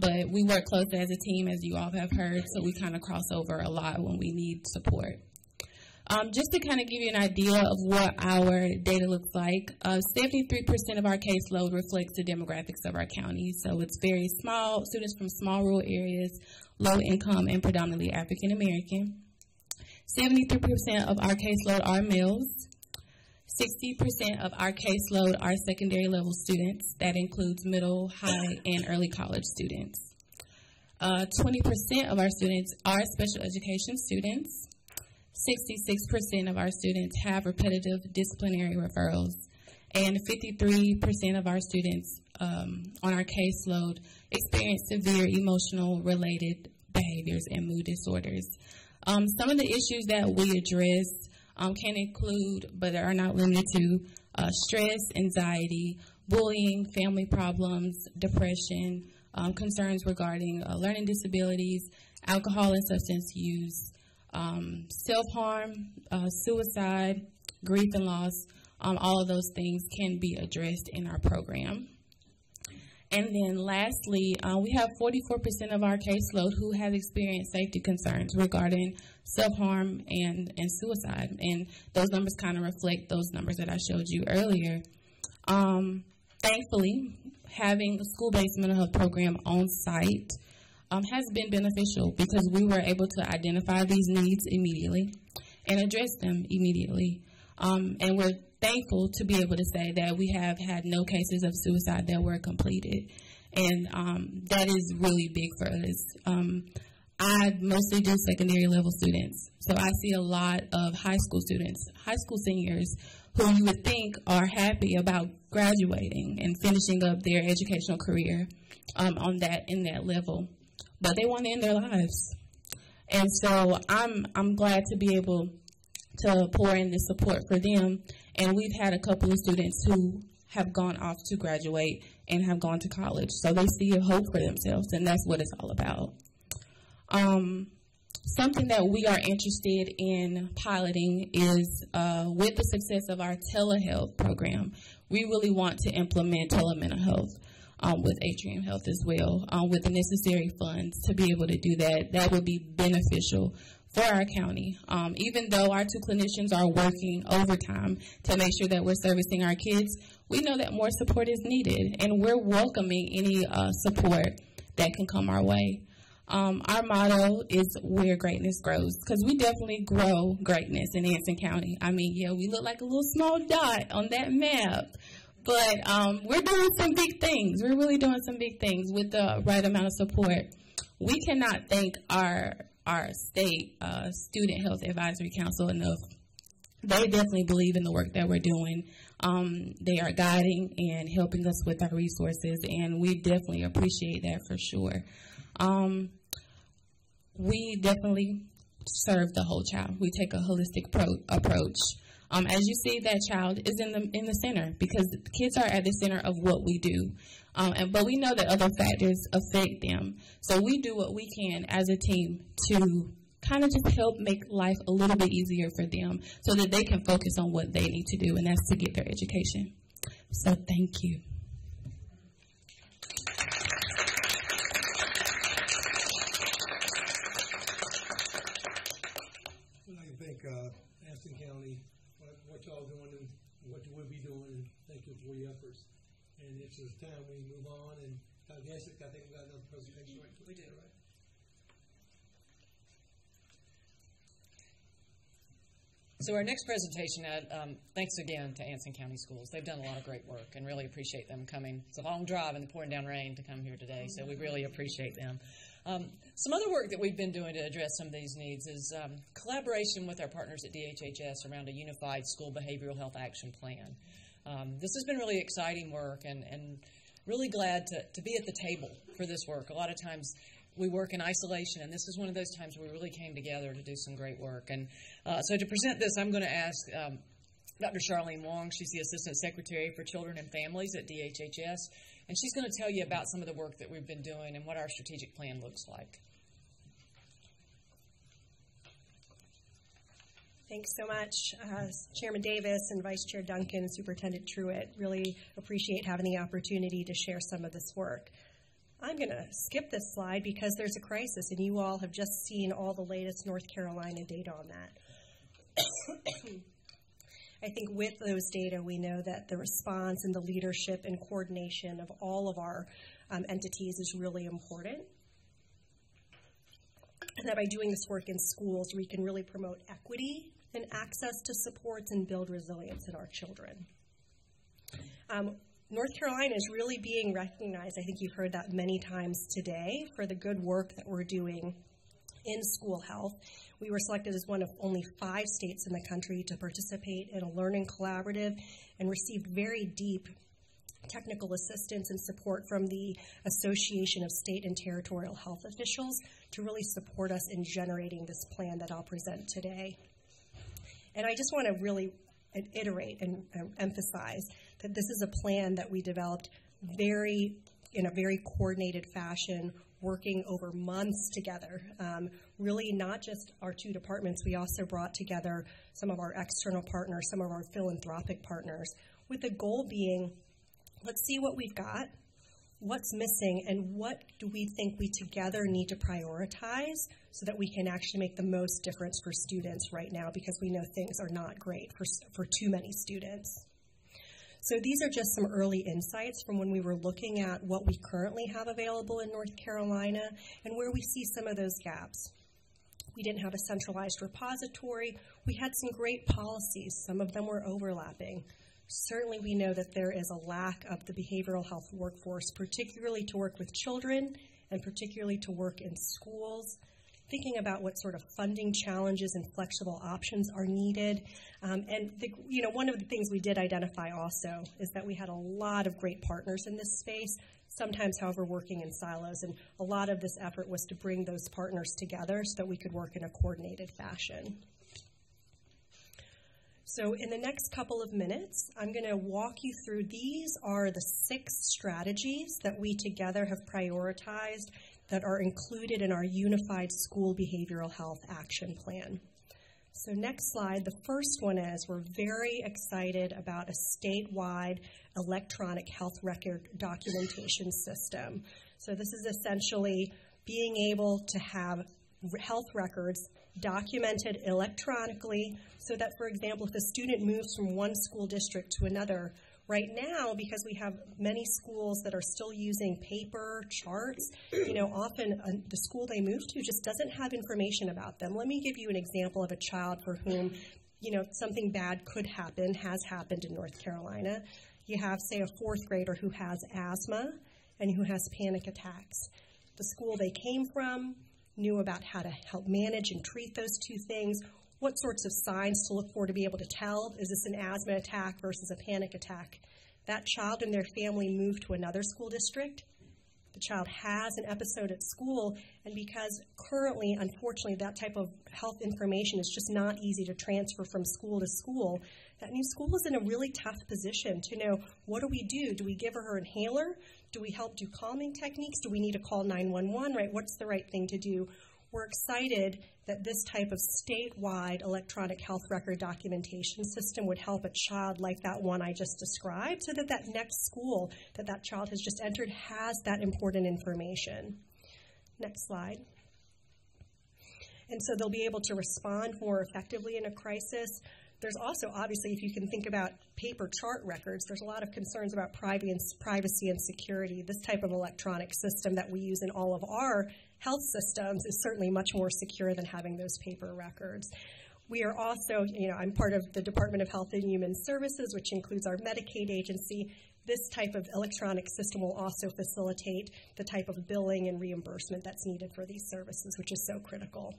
but we work closely as a team, as you all have heard, so we kind of cross over a lot when we need support. Um, just to kind of give you an idea of what our data looks like, uh, 73% of our caseload reflects the demographics of our county. So it's very small, students from small rural areas, low income, and predominantly African American. 73% of our caseload are males. 60% of our caseload are secondary level students. That includes middle, high, and early college students. 20% uh, of our students are special education students. 66% of our students have repetitive disciplinary referrals, and 53% of our students um, on our caseload experience severe emotional related behaviors and mood disorders. Um, some of the issues that we address um, can include, but are not limited to, uh, stress, anxiety, bullying, family problems, depression, um, concerns regarding uh, learning disabilities, alcohol and substance use, um, self-harm, uh, suicide, grief and loss, um, all of those things can be addressed in our program. And then lastly, uh, we have 44% of our caseload who have experienced safety concerns regarding self-harm and, and suicide. And those numbers kind of reflect those numbers that I showed you earlier. Um, thankfully, having a school-based mental health program on site um, has been beneficial because we were able to identify these needs immediately and address them immediately. Um, and we're thankful to be able to say that we have had no cases of suicide that were completed. And um, that is really big for us. Um, I mostly do secondary level students. So I see a lot of high school students, high school seniors, who you would think are happy about graduating and finishing up their educational career um, on that in that level but they want to end their lives. And so I'm I'm glad to be able to pour in the support for them. And we've had a couple of students who have gone off to graduate and have gone to college. So they see a hope for themselves, and that's what it's all about. Um, something that we are interested in piloting is uh, with the success of our telehealth program, we really want to implement telemental health um, with Atrium Health as well, um, with the necessary funds to be able to do that. That would be beneficial for our county. Um, even though our two clinicians are working overtime to make sure that we're servicing our kids, we know that more support is needed, and we're welcoming any uh, support that can come our way. Um, our motto is where greatness grows because we definitely grow greatness in Anson County. I mean, yeah, we look like a little small dot on that map, but um, we're doing some big things. We're really doing some big things with the right amount of support. We cannot thank our our state uh, student health advisory council enough. They definitely believe in the work that we're doing. Um, they are guiding and helping us with our resources, and we definitely appreciate that for sure. Um, we definitely serve the whole child. We take a holistic pro- approach. Um, as you see, that child is in the in the center because the kids are at the center of what we do. Um, and, but we know that other factors affect them. So we do what we can as a team to kind of just help make life a little bit easier for them so that they can focus on what they need to do, and that's to get their education. So thank you. I think uh, Anson County what y'all doing and what you will be doing, and thank you for your efforts. Time we move on, and I guess I think we got another presentation. Right? We did, right? So our next presentation, um, thanks again to Anson County Schools. They've done a lot of great work and really appreciate them coming. It's a long drive and the pouring down rain to come here today, so we really appreciate them. Um, some other work that we've been doing to address some of these needs is um, collaboration with our partners at DHHS around a unified school behavioral health action plan. Um, this has been really exciting work and, and really glad to, to be at the table for this work. A lot of times we work in isolation, and this is one of those times where we really came together to do some great work. And uh, so to present this, I'm going to ask um, Dr. Charlene Wong. She's the Assistant Secretary for Children and Families at DHHS. And she's going to tell you about some of the work that we've been doing and what our strategic plan looks like. Thanks so much, uh, Chairman Davis and Vice Chair Duncan, Superintendent Truitt. Really appreciate having the opportunity to share some of this work. I'm going to skip this slide because there's a crisis, and you all have just seen all the latest North Carolina data on that. I think with those data, we know that the response and the leadership and coordination of all of our um, entities is really important. And that by doing this work in schools, we can really promote equity and access to supports and build resilience in our children. Um, North Carolina is really being recognized. I think you've heard that many times today for the good work that we're doing in school health. We were selected as one of only five states in the country to participate in a learning collaborative and received very deep technical assistance and support from the Association of State and Territorial Health Officials to really support us in generating this plan that I'll present today. And I just want to really iterate and uh, emphasize that this is a plan that we developed very in a very coordinated fashion, working over months together. Um, really, not just our two departments, we also brought together some of our external partners, some of our philanthropic partners, with the goal being let's see what we've got, what's missing, and what do we think we together need to prioritize so that we can actually make the most difference for students right now because we know things are not great for, for too many students. So these are just some early insights from when we were looking at what we currently have available in North Carolina and where we see some of those gaps. We didn't have a centralized repository. We had some great policies. Some of them were overlapping. Certainly, we know that there is a lack of the behavioral health workforce, particularly to work with children and particularly to work in schools thinking about what sort of funding challenges and flexible options are needed. Um, and the, you know, one of the things we did identify also is that we had a lot of great partners in this space. Sometimes, however, working in silos, and a lot of this effort was to bring those partners together so that we could work in a coordinated fashion. So, in the next couple of minutes, I'm going to walk you through these are the six strategies that we together have prioritized that are included in our Unified School Behavioral Health Action Plan. So, next slide. The first one is we're very excited about a statewide electronic health record documentation system. So, this is essentially being able to have health records documented electronically so that, for example, if a student moves from one school district to another, Right now, because we have many schools that are still using paper charts, you know, often uh, the school they move to just doesn't have information about them. Let me give you an example of a child for whom, you know, something bad could happen, has happened in North Carolina. You have, say, a fourth grader who has asthma and who has panic attacks. The school they came from knew about how to help manage and treat those two things, what sorts of signs to look for to be able to tell is this an asthma attack versus a panic attack. That child and their family moved to another school district. The child has an episode at school, and because currently, unfortunately, that type of health information is just not easy to transfer from school to school, that new school is in a really tough position to know what do we do? Do we give her her inhaler? Do we help do calming techniques? Do we need to call 911, right? What's the right thing to do? We're excited that this type of statewide electronic health record documentation system would help a child like that one I just described so that that next school that that child has just entered has that important information. Next slide. And so they'll be able to respond more effectively in a crisis. There's also, obviously, if you can think about paper chart records, there's a lot of concerns about privacy and security. This type of electronic system that we use in all of our health systems is certainly much more secure than having those paper records. We are also, you know, I'm part of the Department of Health and Human Services, which includes our Medicaid agency. This type of electronic system will also facilitate the type of billing and reimbursement that's needed for these services, which is so critical.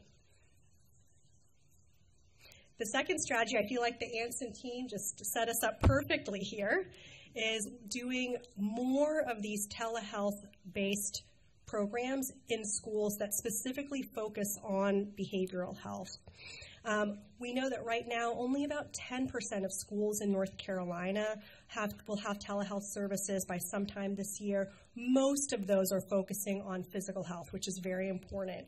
The second strategy, I feel like the Anson team just set us up perfectly here, is doing more of these telehealth based programs in schools that specifically focus on behavioral health. Um, we know that right now only about 10% of schools in North Carolina have, will have telehealth services by sometime this year. Most of those are focusing on physical health, which is very important.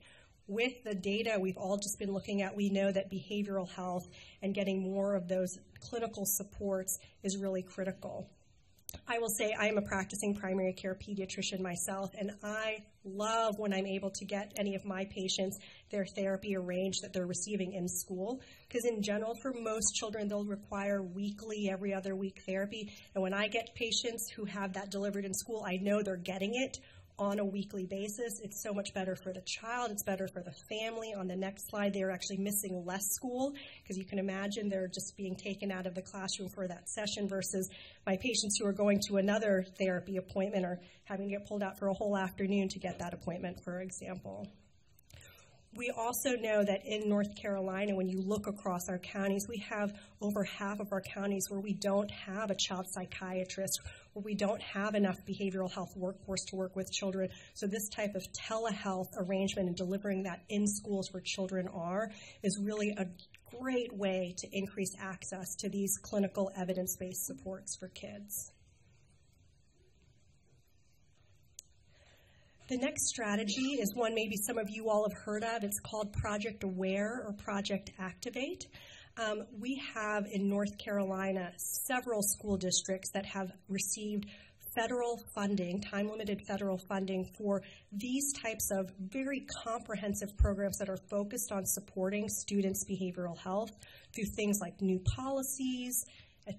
With the data we've all just been looking at, we know that behavioral health and getting more of those clinical supports is really critical. I will say I am a practicing primary care pediatrician myself, and I love when I'm able to get any of my patients their therapy arranged that they're receiving in school. Because, in general, for most children, they'll require weekly, every other week therapy. And when I get patients who have that delivered in school, I know they're getting it on a weekly basis. It's so much better for the child, it's better for the family. On the next slide, they're actually missing less school because you can imagine they're just being taken out of the classroom for that session versus my patients who are going to another therapy appointment or having to get pulled out for a whole afternoon to get that appointment, for example. We also know that in North Carolina, when you look across our counties, we have over half of our counties where we don't have a child psychiatrist, where we don't have enough behavioral health workforce to work with children. So, this type of telehealth arrangement and delivering that in schools where children are is really a great way to increase access to these clinical evidence based supports for kids. The next strategy is one maybe some of you all have heard of. It's called Project Aware or Project Activate. Um, we have in North Carolina several school districts that have received federal funding, time limited federal funding for these types of very comprehensive programs that are focused on supporting students' behavioral health through things like new policies,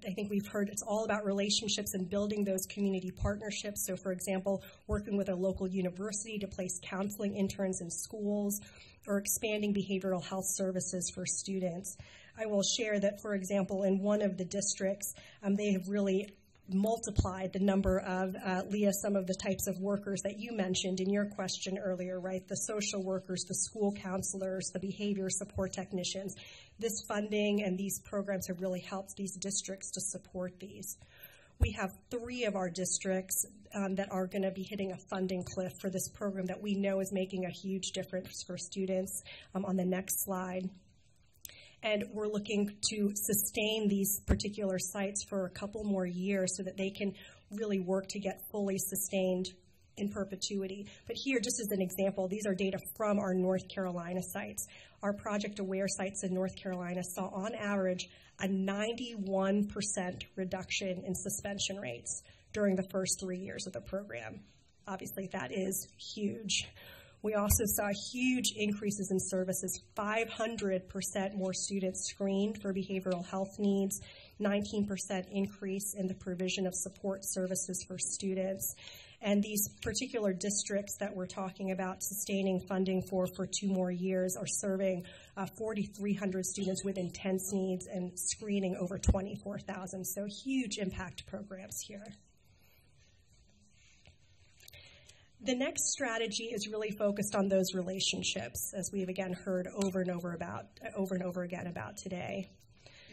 I think we've heard it's all about relationships and building those community partnerships. So, for example, working with a local university to place counseling interns in schools or expanding behavioral health services for students. I will share that, for example, in one of the districts, um, they have really multiplied the number of, uh, Leah, some of the types of workers that you mentioned in your question earlier, right? The social workers, the school counselors, the behavior support technicians. This funding and these programs have really helped these districts to support these. We have three of our districts um, that are going to be hitting a funding cliff for this program that we know is making a huge difference for students um, on the next slide and we're looking to sustain these particular sites for a couple more years so that they can really work to get fully sustained in perpetuity. But here, just as an example, these are data from our North Carolina sites. Our Project Aware sites in North Carolina saw, on average, a 91% reduction in suspension rates during the first three years of the program. Obviously, that is huge. We also saw huge increases in services 500% more students screened for behavioral health needs, 19% increase in the provision of support services for students. And these particular districts that we're talking about sustaining funding for for two more years are serving uh, 4,300 students with intense needs and screening over 24,000. So huge impact programs here. The next strategy is really focused on those relationships, as we've again heard over and over about over and over again about today.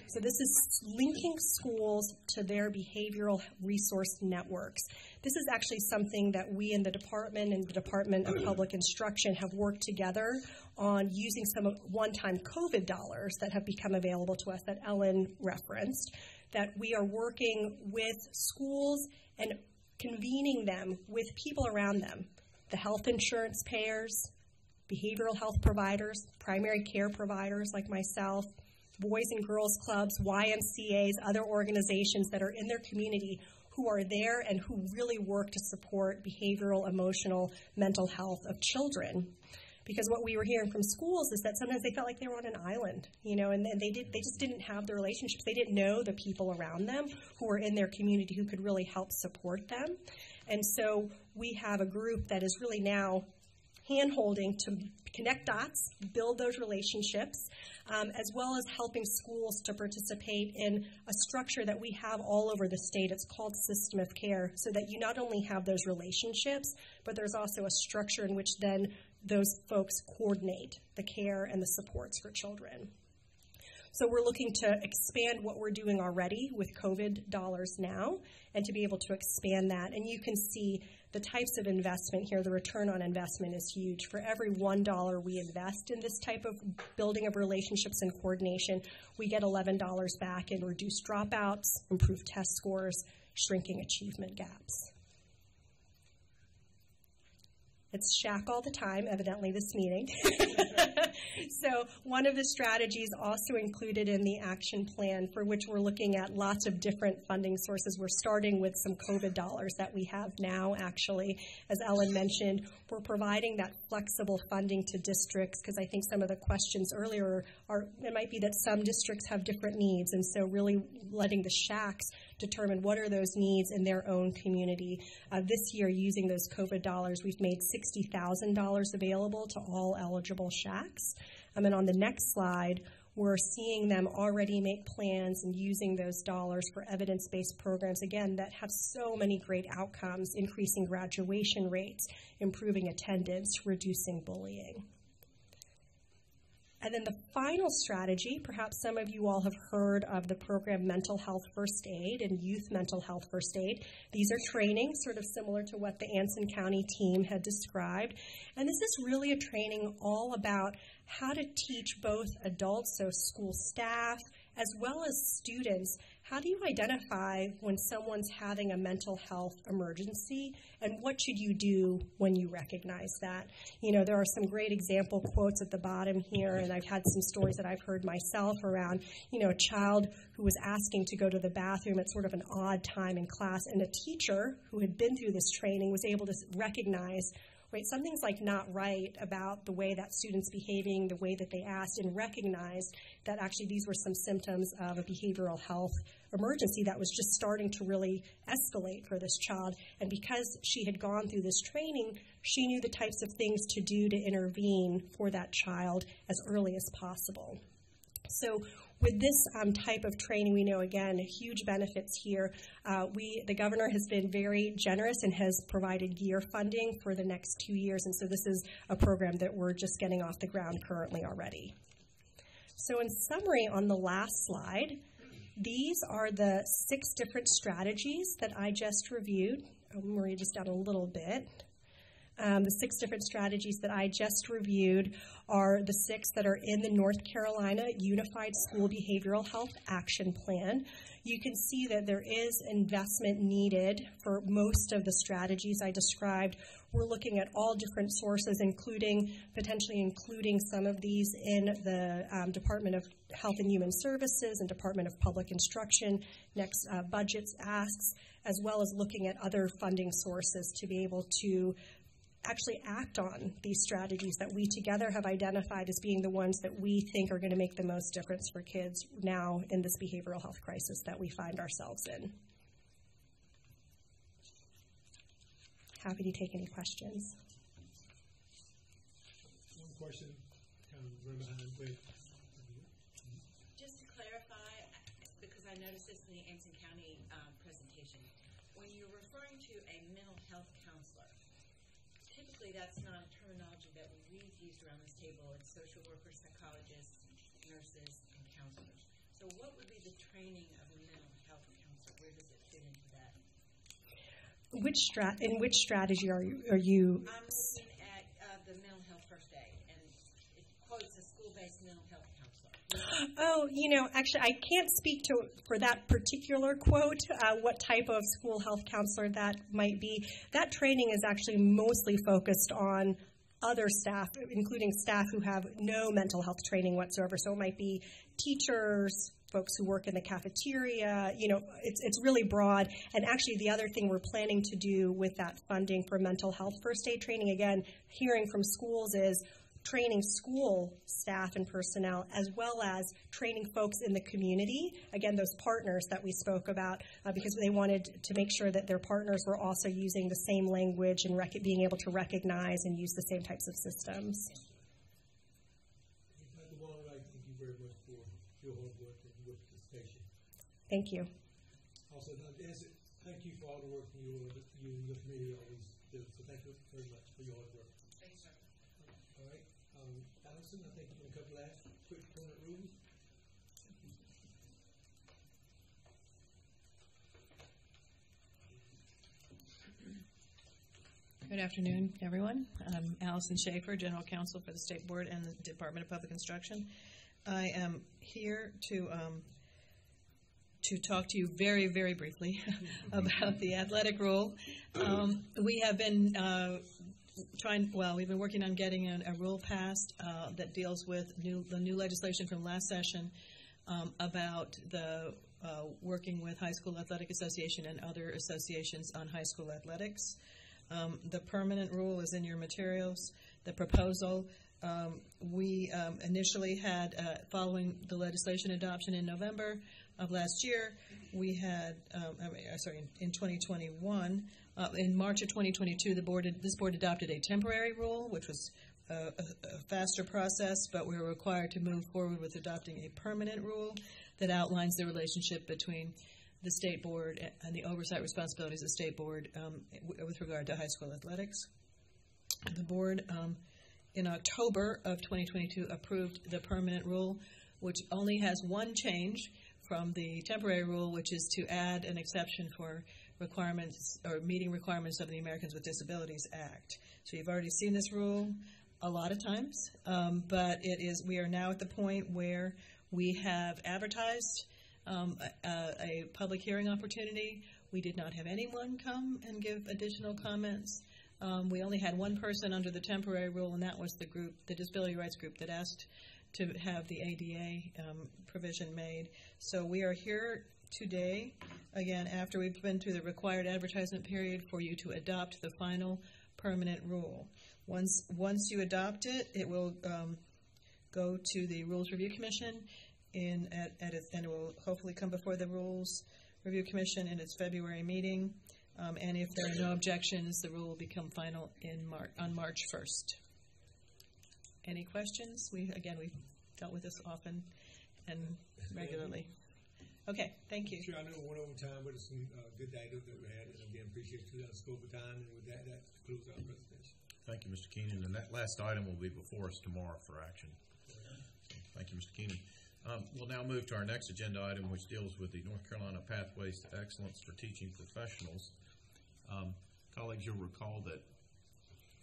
So this is linking schools to their behavioral resource networks. This is actually something that we in the department and the Department of Public Instruction have worked together on using some one-time COVID dollars that have become available to us that Ellen referenced. That we are working with schools and convening them with people around them the health insurance payers, behavioral health providers, primary care providers like myself, Boys and Girls Clubs, YMCAs, other organizations that are in their community who are there and who really work to support behavioral, emotional, mental health of children because what we were hearing from schools is that sometimes they felt like they were on an island, you know, and, they did they just didn't have the relationships. They didn't know the people around them who were in their community who could really help support them. And so we have a group that is really now hand holding to connect dots, build those relationships, um, as well as helping schools to participate in a structure that we have all over the state. It's called System of Care, so that you not only have those relationships, but there's also a structure in which then those folks coordinate the care and the supports for children. So we're looking to expand what we're doing already with COVID dollars now and to be able to expand that. And you can see the types of investment here, the return on investment is huge. For every $1 we invest in this type of building of relationships and coordination, we get $11 back in reduced dropouts, improved test scores, shrinking achievement gaps. It's SHAC all the time, evidently, this meeting. so, one of the strategies also included in the action plan, for which we're looking at lots of different funding sources. We're starting with some COVID dollars that we have now, actually. As Ellen mentioned, we're providing that flexible funding to districts because I think some of the questions earlier are it might be that some districts have different needs, and so really letting the SHACs determine what are those needs in their own community. Uh, this year, using those COVID dollars, we've made $60,000 available to all eligible SHACs. Um, and on the next slide, we're seeing them already make plans and using those dollars for evidence based programs, again, that have so many great outcomes increasing graduation rates, improving attendance, reducing bullying. And then the final strategy, perhaps some of you all have heard of the program Mental Health First Aid and Youth Mental Health First Aid. These are trainings, sort of similar to what the Anson County team had described. And this is really a training all about how to teach both adults, so school staff, as well as students, how do you identify when someone's having a mental health emergency and what should you do when you recognize that? You know, there are some great example quotes at the bottom here, and I've had some stories that I've heard myself around, you know, a child who was asking to go to the bathroom at sort of an odd time in class, and a teacher who had been through this training was able to recognize right? Something's like not right about the way that student's behaving, the way that they asked, and recognized that actually these were some symptoms of a behavioral health emergency that was just starting to really escalate for this child. And because she had gone through this training, she knew the types of things to do to intervene for that child as early as possible. So with this um, type of training, we know again huge benefits here. Uh, we, the governor has been very generous and has provided GEER funding for the next two years, and so this is a program that we're just getting off the ground currently already. So, in summary, on the last slide, these are the six different strategies that I just reviewed. I'm going to down a little bit. Um, the six different strategies that I just reviewed are the six that are in the North Carolina Unified School Behavioral Health Action Plan. You can see that there is investment needed for most of the strategies I described. We're looking at all different sources, including potentially including some of these in the um, Department of Health and Human Services and Department of Public Instruction. Next uh, budgets asks, as well as looking at other funding sources to be able to actually act on these strategies that we together have identified as being the ones that we think are going to make the most difference for kids now in this behavioral health crisis that we find ourselves in. Happy to take any questions. One question, run behind, wait. Just to clarify, because I noticed this in the Anson County um, presentation, when you're referring to a mental health counselor, typically that's not a terminology that we've used around this table. It's social workers, psychologists, nurses, and counselors. So what would be the training of a mental health counselor? Where does it fit into that? Which strat in which strategy are you, are you I'm looking at uh, the mental health first aid, and it quotes a school-based mental health counselor. Oh, you know, actually, I can't speak to for that particular quote uh, what type of school health counselor that might be. That training is actually mostly focused on other staff, including staff who have no mental health training whatsoever. So it might be teachers, folks who work in the cafeteria. You know, it's, it's really broad. And actually, the other thing we're planning to do with that funding for mental health first aid training, again, hearing from schools is training school staff and personnel as well as training folks in the community again those partners that we spoke about uh, because they wanted to make sure that their partners were also using the same language and rec- being able to recognize and use the same types of systems Dr. Wong, I thank you very much for your hard work and with the station. thank you Also, thank you for all the work you, you and your committee always do. So thank you very much for your hard work. Thanks, sir. All right, um, Allison, I think you're gonna cover last, quick permanent rules. Good afternoon, everyone. I'm Allison Schafer, General Counsel for the State Board and the Department of Public Instruction. I am here to um, to talk to you very, very briefly about the athletic rule. Um, we have been uh, trying, well, we've been working on getting a, a rule passed uh, that deals with new, the new legislation from last session um, about the uh, working with High School Athletic Association and other associations on high school athletics. Um, the permanent rule is in your materials. The proposal, um, we um, initially had, uh, following the legislation adoption in November of last year, we had, um, I mean, uh, sorry, in, in 2021, uh, in March of 2022, the board, this board adopted a temporary rule, which was a, a, a faster process, but we were required to move forward with adopting a permanent rule that outlines the relationship between the state board and the oversight responsibilities of the state board um, with regard to high school athletics. The board, um, in October of 2022, approved the permanent rule, which only has one change from the temporary rule, which is to add an exception for requirements or meeting requirements of the Americans with Disabilities Act. So you've already seen this rule a lot of times, um, but it is we are now at the point where we have advertised um, a, a public hearing opportunity. We did not have anyone come and give additional comments. Um, we only had one person under the temporary rule, and that was the group, the disability rights group, that asked to have the ADA um, provision made. So we are here today, again, after we've been through the required advertisement period for you to adopt the final permanent rule. Once, once you adopt it, it will um, go to the Rules Review Commission in, at, at its, and it will hopefully come before the Rules Review Commission in its February meeting. Um, and if there are no objections, the rule will become final in Mar- on March 1st. Any questions? We again we've dealt with this often and regularly. Okay, thank you. Sure, I know it went over time, but it's some uh, good data that we had, and again, appreciate you letting us go over time, and with that, that concludes our presentation. Thank you, Mr. Keenan. And that last item will be before us tomorrow for action. Thank you, Mr. Keenan. Um, we'll now move to our next agenda item, which deals with the North Carolina Pathways to Excellence for Teaching Professionals. Um, colleagues, you'll recall that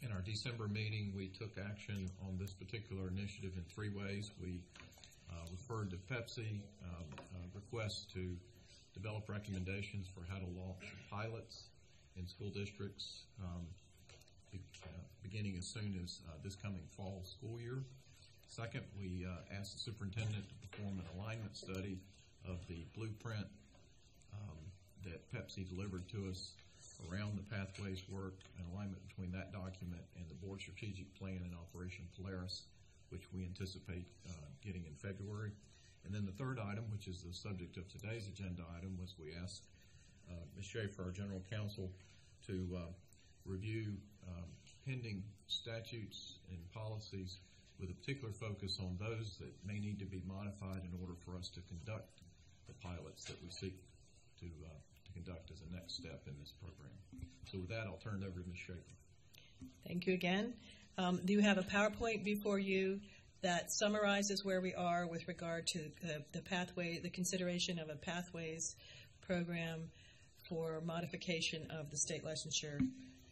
in our December meeting, we took action on this particular initiative in three ways. We uh, referred to PEPSC, um, uh, requests to develop recommendations for how to launch pilots in school districts um, uh, beginning as soon as uh, this coming fall school year. Second, we uh, asked the superintendent to perform an alignment study of the blueprint um, that PEPSC delivered to us around the pathways work and alignment between that document and the board strategic plan and Operation Polaris, which we anticipate uh, getting in February. And then the third item, which is the subject of today's agenda item, was we asked uh, Ms. Schafer, our general counsel, to uh, review um, pending statutes and policies with a particular focus on those that may need to be modified in order for us to conduct the pilots that we seek to, uh, to conduct as a next step in this program. So with that, I'll turn it over to Ms. Schafer. Thank you again. Um, do you have a PowerPoint before you that summarizes where we are with regard to uh, the pathway, the consideration of a pathways program for modification of the state licensure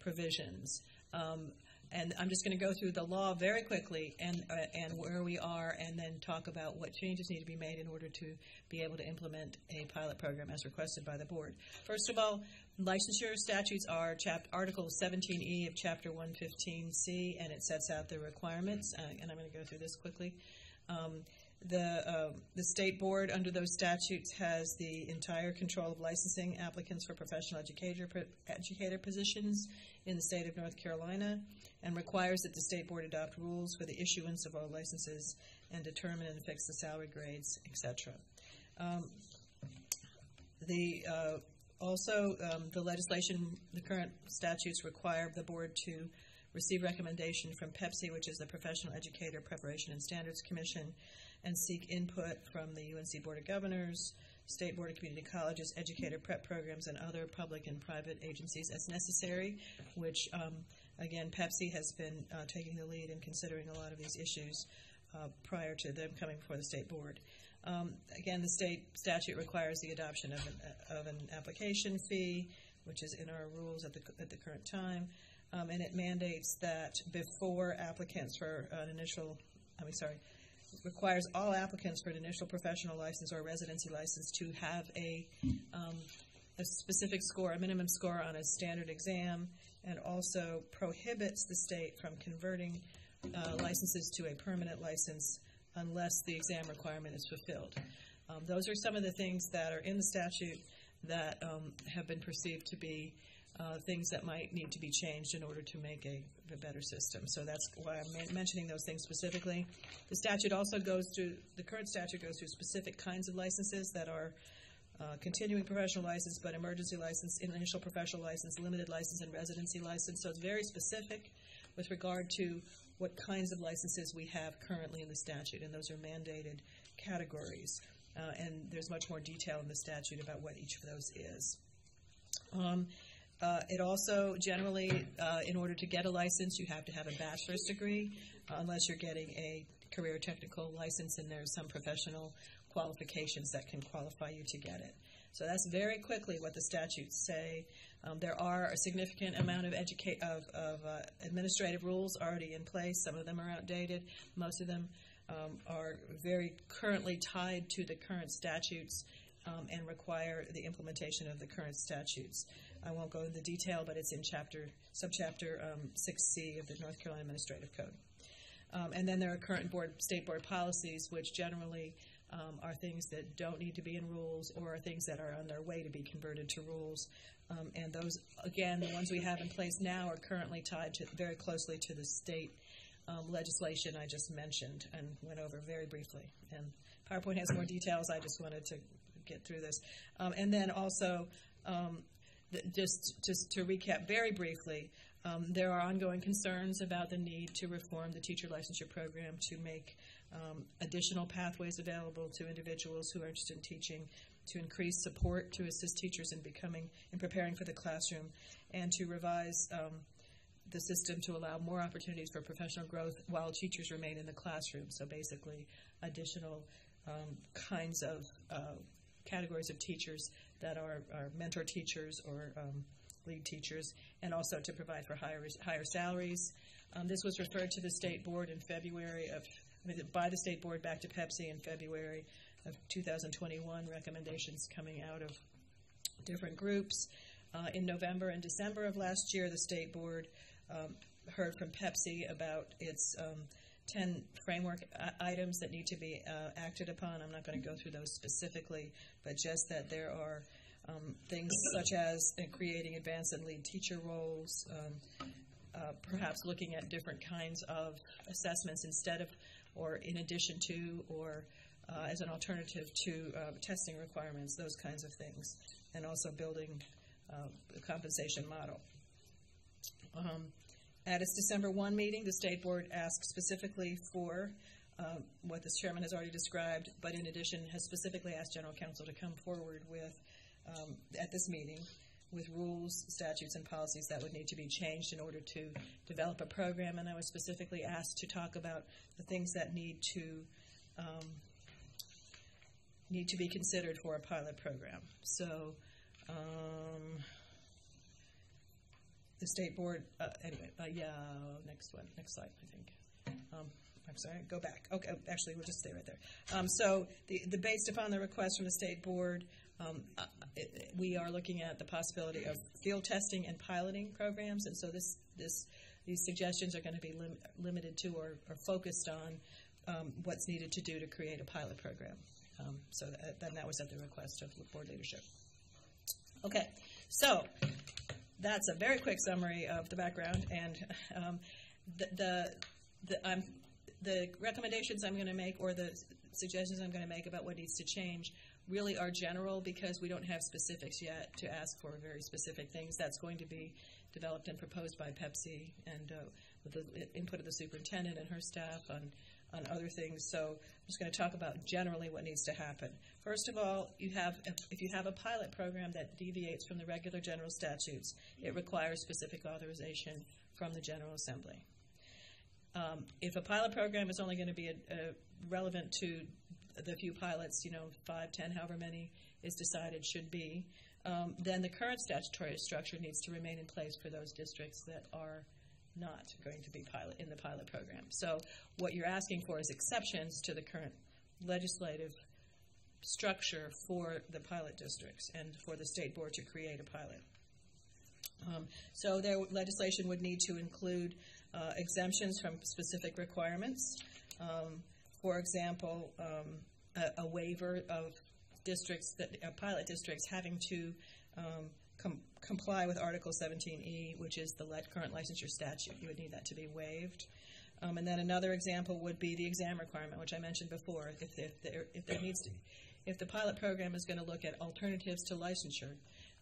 provisions? Um, and I'm just going to go through the law very quickly and uh, and where we are, and then talk about what changes need to be made in order to be able to implement a pilot program as requested by the board. First of all, licensure statutes are chap- Article 17E of Chapter 115C, and it sets out the requirements. Uh, and I'm going to go through this quickly. Um, the, uh, the state board under those statutes has the entire control of licensing applicants for professional educator, educator positions in the state of North Carolina and requires that the state board adopt rules for the issuance of all licenses and determine and fix the salary grades, etc. Um, the uh, also um, the legislation, the current statutes require the board to receive recommendation from PEPSC, which is the Professional Educator Preparation and Standards Commission, and seek input from the UNC Board of Governors, State Board of Community Colleges, educator prep programs, and other public and private agencies as necessary, which, um, again, PEPSC has been uh, taking the lead in considering a lot of these issues uh, prior to them coming before the State Board. Um, again, the state statute requires the adoption of an, of an application fee, which is in our rules at the, at the current time, um, and it mandates that before applicants for an initial, I mean, sorry, requires all applicants for an initial professional license or residency license to have a, um, a specific score, a minimum score on a standard exam, and also prohibits the state from converting uh, licenses to a permanent license unless the exam requirement is fulfilled. Um, those are some of the things that are in the statute that um, have been perceived to be uh, things that might need to be changed in order to make a, a better system. So that's why I'm men- mentioning those things specifically. The statute also goes through, the current statute goes through specific kinds of licenses that are uh, continuing professional license, but emergency license, initial professional license, limited license, and residency license. So it's very specific with regard to what kinds of licenses we have currently in the statute, and those are mandated categories. Uh, and there's much more detail in the statute about what each of those is. Um, uh, it also generally, uh, in order to get a license, you have to have a bachelor's degree, uh, unless you're getting a career technical license, and there's some professional qualifications that can qualify you to get it. So that's very quickly what the statutes say. Um, there are a significant amount of, educa- of, of uh, administrative rules already in place. Some of them are outdated. Most of them um, are very currently tied to the current statutes um, and require the implementation of the current statutes. I won't go into the detail, but it's in chapter subchapter um, 6C of the North Carolina Administrative Code. Um, and then there are current board, state board policies, which generally um, are things that don't need to be in rules or are things that are on their way to be converted to rules. Um, and those, again, the ones we have in place now are currently tied to, very closely to the state um, legislation I just mentioned and went over very briefly. And PowerPoint has more details. I just wanted to get through this. Um, and then also, um, just, just to recap very briefly, um, there are ongoing concerns about the need to reform the teacher licensure program to make um, additional pathways available to individuals who are interested in teaching, to increase support to assist teachers in becoming in preparing for the classroom, and to revise um, the system to allow more opportunities for professional growth while teachers remain in the classroom. So basically, additional um, kinds of uh, categories of teachers that are, are mentor teachers or um, lead teachers, and also to provide for higher higher salaries. Um, this was referred to the state board in February of by the state board back to PEPSC in February of 2021. Recommendations coming out of different groups. Uh, in November and December of last year, the state board um, heard from PEPSC about its um, 10 framework I- items that need to be uh, acted upon. I'm not going to go through those specifically, but just that there are um, things such as uh, creating advanced and lead teacher roles, um, uh, perhaps looking at different kinds of assessments instead of, or in addition to, or uh, as an alternative to uh, testing requirements, those kinds of things, and also building uh, a compensation model. Um, at its December 1 meeting, the State Board asked specifically for um, what this chairman has already described, but in addition has specifically asked General Counsel to come forward with, um, at this meeting, with rules, statutes, and policies that would need to be changed in order to develop a program. And I was specifically asked to talk about the things that need to um, need to be considered for a pilot program. So. Um, the state board, uh, anyway, uh, yeah, next one, next slide, I think. Um, I'm sorry, go back. Okay, actually, we'll just stay right there. Um, so, the, the based upon the request from the state board, um, uh, it, we are looking at the possibility of field testing and piloting programs, and so this, this, these suggestions are going to be lim- limited to or, or focused on um, what's needed to do to create a pilot program. Um, so, that, then that was at the request of board leadership. Okay, so that's a very quick summary of the background and um, the the the, um, the recommendations I'm going to make or the suggestions I'm going to make about what needs to change really are general because we don't have specifics yet to ask for very specific things. That's going to be developed and proposed by PEPSC and uh, with the input of the superintendent and her staff on on other things. So I'm just going to talk about generally what needs to happen. First of all, you have if you have a pilot program that deviates from the regular general statutes, it requires specific authorization from the General Assembly. Um, if a pilot program is only going to be a, a relevant to the few pilots, you know, five, ten, however many is decided should be, um, then the current statutory structure needs to remain in place for those districts that are not going to be pilot in the pilot program. So what you're asking for is exceptions to the current legislative structure for the pilot districts and for the state board to create a pilot. Um, so their legislation would need to include uh, exemptions from specific requirements. Um, for example, um, a, a waiver of districts that uh, pilot districts having to um, com- comply with Article 17E, which is the current licensure statute. You would need that to be waived. Um, and then another example would be the exam requirement, which I mentioned before. If, if, there, if there needs to, if the pilot program is going to look at alternatives to licensure,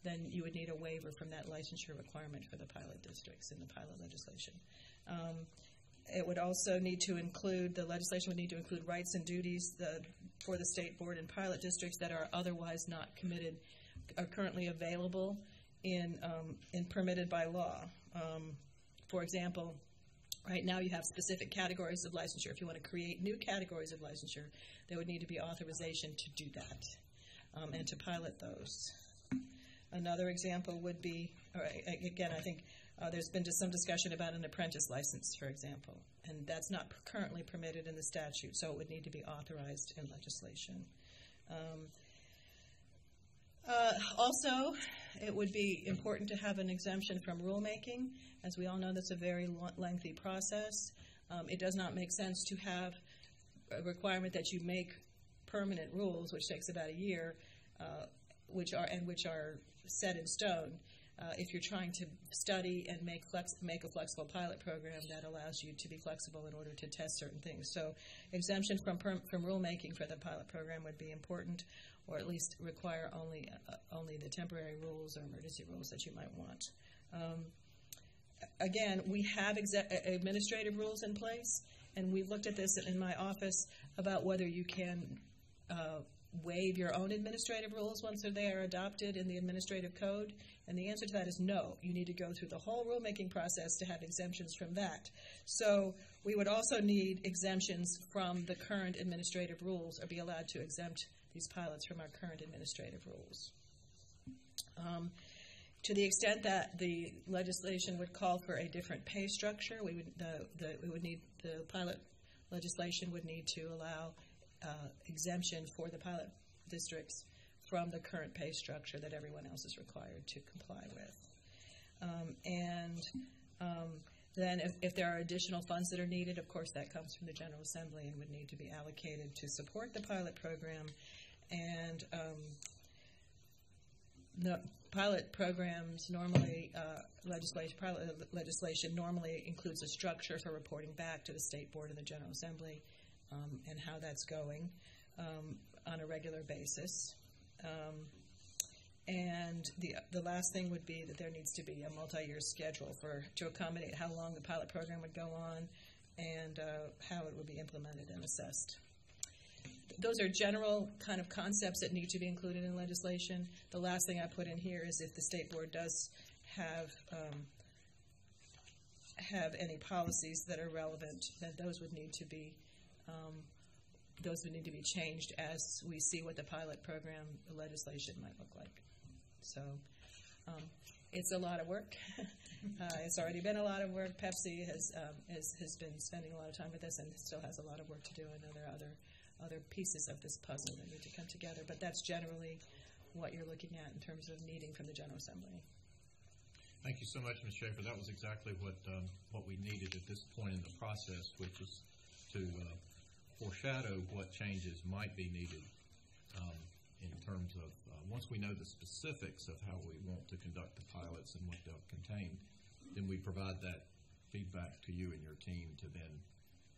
then you would need a waiver from that licensure requirement for the pilot districts in the pilot legislation. Um, it would also need to include, the legislation would need to include rights and duties the, for the state board and pilot districts that are otherwise not committed, are currently available in, um, in permitted by law. Um, for example, right now you have specific categories of licensure. If you want to create new categories of licensure, there would need to be authorization to do that um, and to pilot those. Another example would be, again, I think uh, there's been just some discussion about an apprentice license, for example, and that's not currently permitted in the statute, so it would need to be authorized in legislation. Um, uh, also, it would be important to have an exemption from rulemaking. As we all know, that's a very lengthy process. Um, it does not make sense to have a requirement that you make permanent rules, which takes about a year, uh, which are and which are set in stone. Uh, if you're trying to study and make flex, make a flexible pilot program that allows you to be flexible in order to test certain things, so exemption from from rulemaking for the pilot program would be important, or at least require only uh, only the temporary rules or emergency rules that you might want. Um, again, we have exe- administrative rules in place, and we've looked at this in my office about whether you can uh, waive your own administrative rules once they are adopted in the administrative code. And the answer to that is no. You need to go through the whole rulemaking process to have exemptions from that. So we would also need exemptions from the current administrative rules or be allowed to exempt these pilots from our current administrative rules. Um, to the extent that the legislation would call for a different pay structure, we would the, the we would need the pilot legislation would need to allow uh, exemption for the pilot districts from the current pay structure that everyone else is required to comply with. Um, and um, then, if, if there are additional funds that are needed, of course, that comes from the General Assembly and would need to be allocated to support the pilot program. And um, no, pilot programs normally, uh, legislation, pilot legislation normally includes a structure for reporting back to the State Board and the General Assembly um, and how that's going um, on a regular basis. Um, and the, the last thing would be that there needs to be a multi-year schedule for, to accommodate how long the pilot program would go on and uh, how it would be implemented and assessed those are general kind of concepts that need to be included in legislation. The last thing I put in here is if the state board does have um, have any policies that are relevant, then those would need to be um, those would need to be changed as we see what the pilot program legislation might look like. So um, it's a lot of work. uh, it's already been a lot of work. PEPSC has, um, has has been spending a lot of time with this and still has a lot of work to do. I know there are other other pieces of this puzzle that need to come together, but that's generally what you're looking at in terms of needing from the General Assembly. Thank you so much, Ms. Schafer. That was exactly what um, what we needed at this point in the process, which is to uh, foreshadow what changes might be needed um, in terms of uh, once we know the specifics of how we want to conduct the pilots and what they'll contain, then we provide that feedback to you and your team to then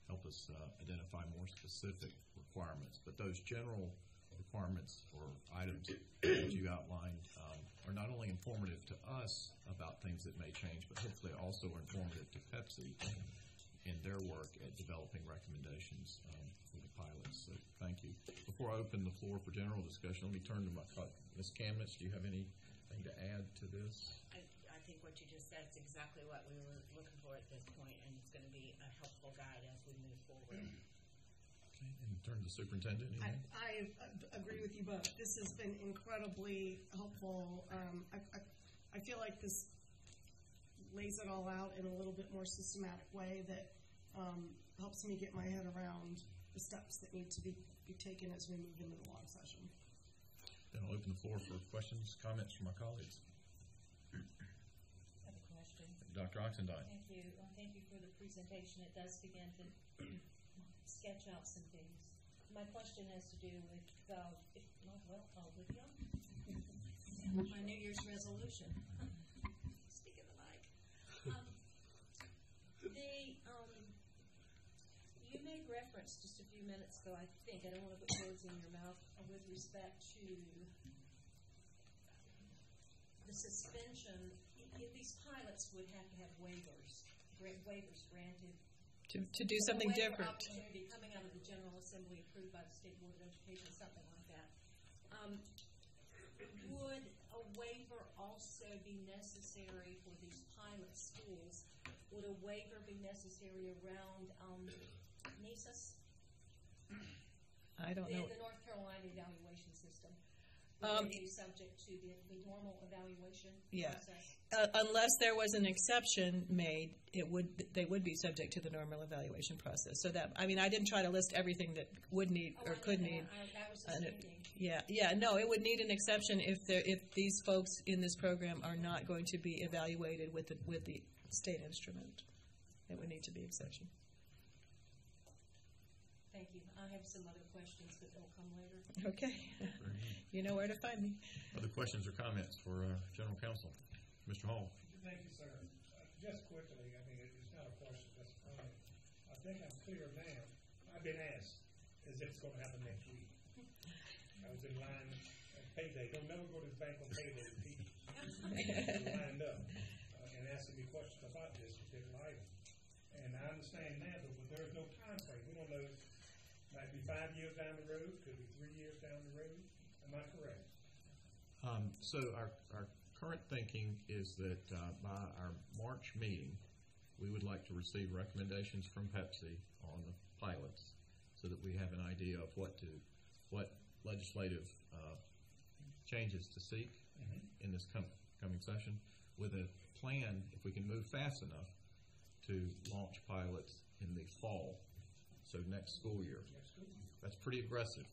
help us uh, identify more specific requirements. But those general requirements or items that you outlined um, are not only informative to us about things that may change, but hopefully also informative to PEPSC in their work at developing recommendations um, for the pilots. So thank you. Before I open the floor for general discussion, let me turn to my co- Ms. Camnitz. Do you have anything to add to this? I think what you just said is exactly what we were looking for at this point, and it's going to be a helpful guide as we move forward. Okay, and turn to the superintendent. I, Anything? I uh, agree with you both. This has been incredibly helpful. Um, I, I, I feel like this lays it all out in a little bit more systematic way that um, helps me get my head around the steps that need to be, be taken as we move into the long session. Then I'll open the floor for questions, comments from my colleagues. Dr. Oxendine. Thank you. Well, thank you for the presentation. It does begin to sketch out some things. My question has to do with, uh, if, well, with you. My New Year's resolution. Speak in the mic. Um, the, um, you made reference just a few minutes ago, I think, I don't want to put words in your mouth, uh, with respect to the suspension, i- these pilots would have to have waivers, waivers granted. To, to do something A different. opportunity coming out of the General Assembly approved by the State Board of Education, something like that. Um, would a waiver also be necessary for these pilot schools? Would a waiver be necessary around, um, NCEES? I don't The, know. the North Carolina evaluation? Um, be subject to the, the normal evaluation Yeah. process? Uh, unless there was an exception made, it would, they would be subject to the normal evaluation process. So that, I mean, I didn't try to list everything that would need Oh, or I could know need. I, I was just And it- thinking. Yeah, yeah, no, it would need an exception if there, if these folks in this program are not going to be evaluated with the, with the state instrument. It would need to be exception. Thank you. I have some other questions, but they'll come later. Okay. You know where to find me. Other questions or comments for uh, General Counsel? Mr. Hall? Thank you, sir. Uh, Just quickly, I mean, it- it's not a question, that's a comment. I think I'm clear now. I've been asked as if it's gonna happen next week. I was in line at payday. Don't never go to the bank on payday, Pete. Lined up uh, and asking me questions about this particular item. And I understand now, but there's no time frame. We don't know, might be five years down the road, could be three years down the road. Am I correct? Um, so our, our current thinking is that uh, by our March meeting, we would like to receive recommendations from PEPSC on the pilots so that we have an idea of what to, what legislative uh, changes to seek in this com- coming session with a plan, if we can move fast enough, to launch pilots in the fall, so next school year. That's pretty aggressive.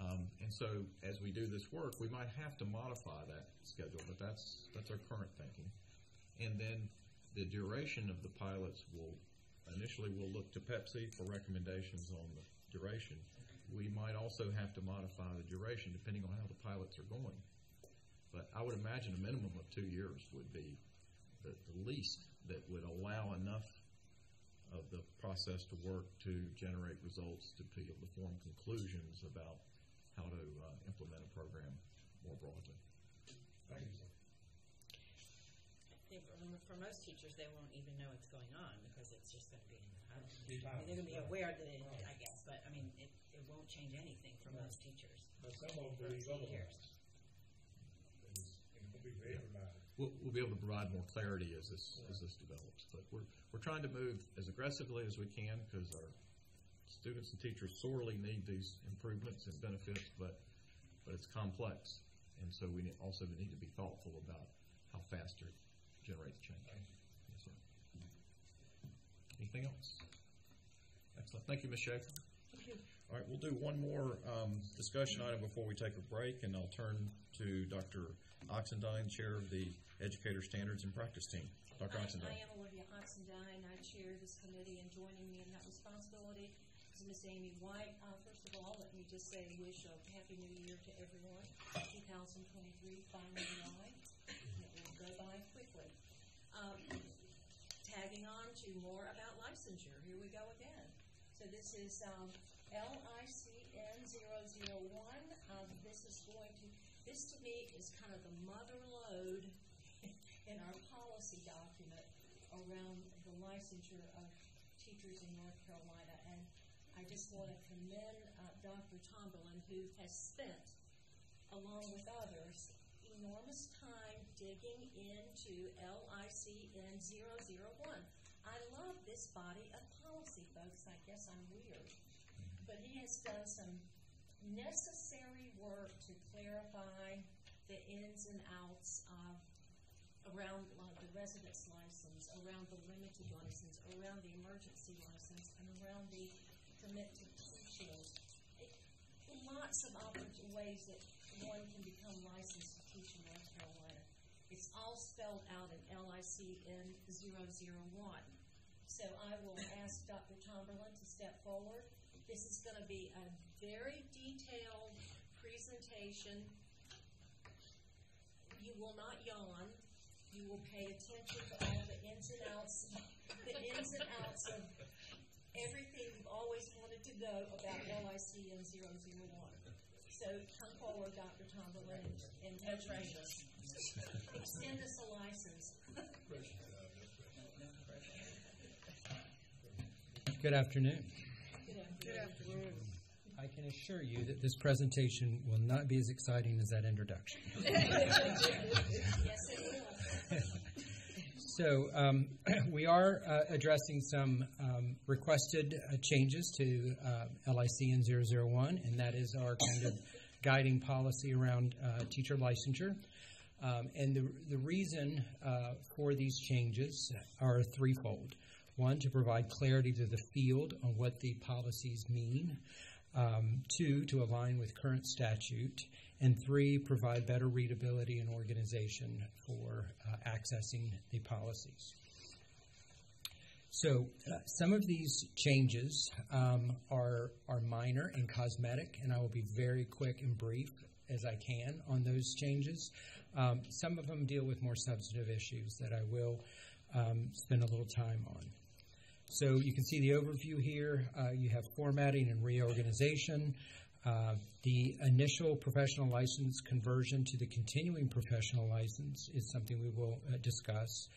Um, and so, as we do this work, we might have to modify that schedule, but that's, that's our current thinking. And then the duration of the pilots will, initially we'll look to PEPSC for recommendations on the duration. We might also have to modify the duration depending on how the pilots are going. But I would imagine a minimum of two years would be the, the least that would allow enough of the process to work to generate results to be able to form conclusions about how to uh, implement a program more broadly. Thank you. I think for, for most teachers, they won't even know it's going on because it's just going to be, I don't I mean, they're going to be aware that it, I guess, but I mean, it, it won't change anything for most teachers. But some of them For believe years. It will be for everybody. We'll, we'll be able to provide more clarity as this, as this develops. But we're, we're trying to move as aggressively as we can because our students and teachers sorely need these improvements and benefits, but, but it's complex. And so we also need to be thoughtful about how fast it generates change. Yes, sir. Anything else? Excellent. Thank you, Ms. Schafer. All right, we'll do one more um, discussion item before we take a break, and I'll turn to Dr. Oxendine, Chair of the Educator Standards and Practice Team. Dr. I- Oxendine. I am Olivia Oxendine. I chair this committee, and joining me in that responsibility is Miss Amy White. Uh, First of all, let me just say a wish of Happy New Year to everyone. 2023 finally arrived. It will go by quickly. Um, Tagging on to more about licensure. Here we go again. So this is um, LICN 001. Um, This is going to, this to me is kind of the mother lode in our policy document around the licensure of teachers in North Carolina. And I just want to commend uh, Dr. Tomberlin, who has spent, along with others, enormous time digging into LICN 001. I love this body of policy, folks. I guess I'm weird. But he has done some necessary work to clarify the ins and outs of around the residence license, around the limited license, around the emergency license, and around the permit to. It- Lots of ways that one can become licensed to teach in North Carolina. It's all spelled out in LICN 001. So I will ask Dr. Tomberlin to step forward. This is going to be a very detailed presentation. You will not yawn. You will pay attention to all the ins and outs, the ins and outs of everything you've always wanted to know about LICN 001. So come forward, Dr. Tomberlin, and educate us. Extend us a license. Good afternoon. I can assure you that this presentation will not be as exciting as that introduction. Yes, it will. So, um, we are uh, addressing some um, requested uh, changes to uh, LICN 001, and that is our kind of guiding policy around uh, teacher licensure. Um, and the, the reason uh, for these changes are threefold. One, to provide clarity to the field on what the policies mean. Um, two, to align with current statute. And three, provide better readability and organization for uh, accessing the policies. So, uh, some of these changes um, are, are minor and cosmetic, and I will be very quick and brief as I can on those changes. Um, some of them deal with more substantive issues that I will um, spend a little time on. So you can see the overview here. Uh, you have formatting and reorganization. Uh, the initial professional license conversion to the continuing professional license is something we will uh, discuss.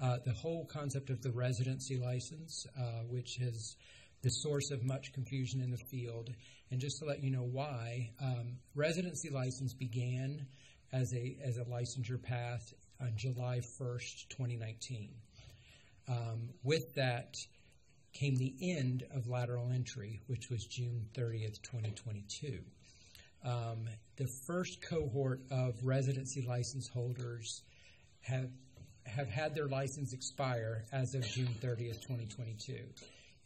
Uh, the whole concept of the residency license, uh, which is the source of much confusion in the field. And just to let you know why, um, residency license began as a, as a licensure path on July 1st, 2019. Um, with that, came the end of lateral entry, which was June 30th, 2022. Um, the first cohort of residency license holders have have had their license expire as of June 30th, 2022.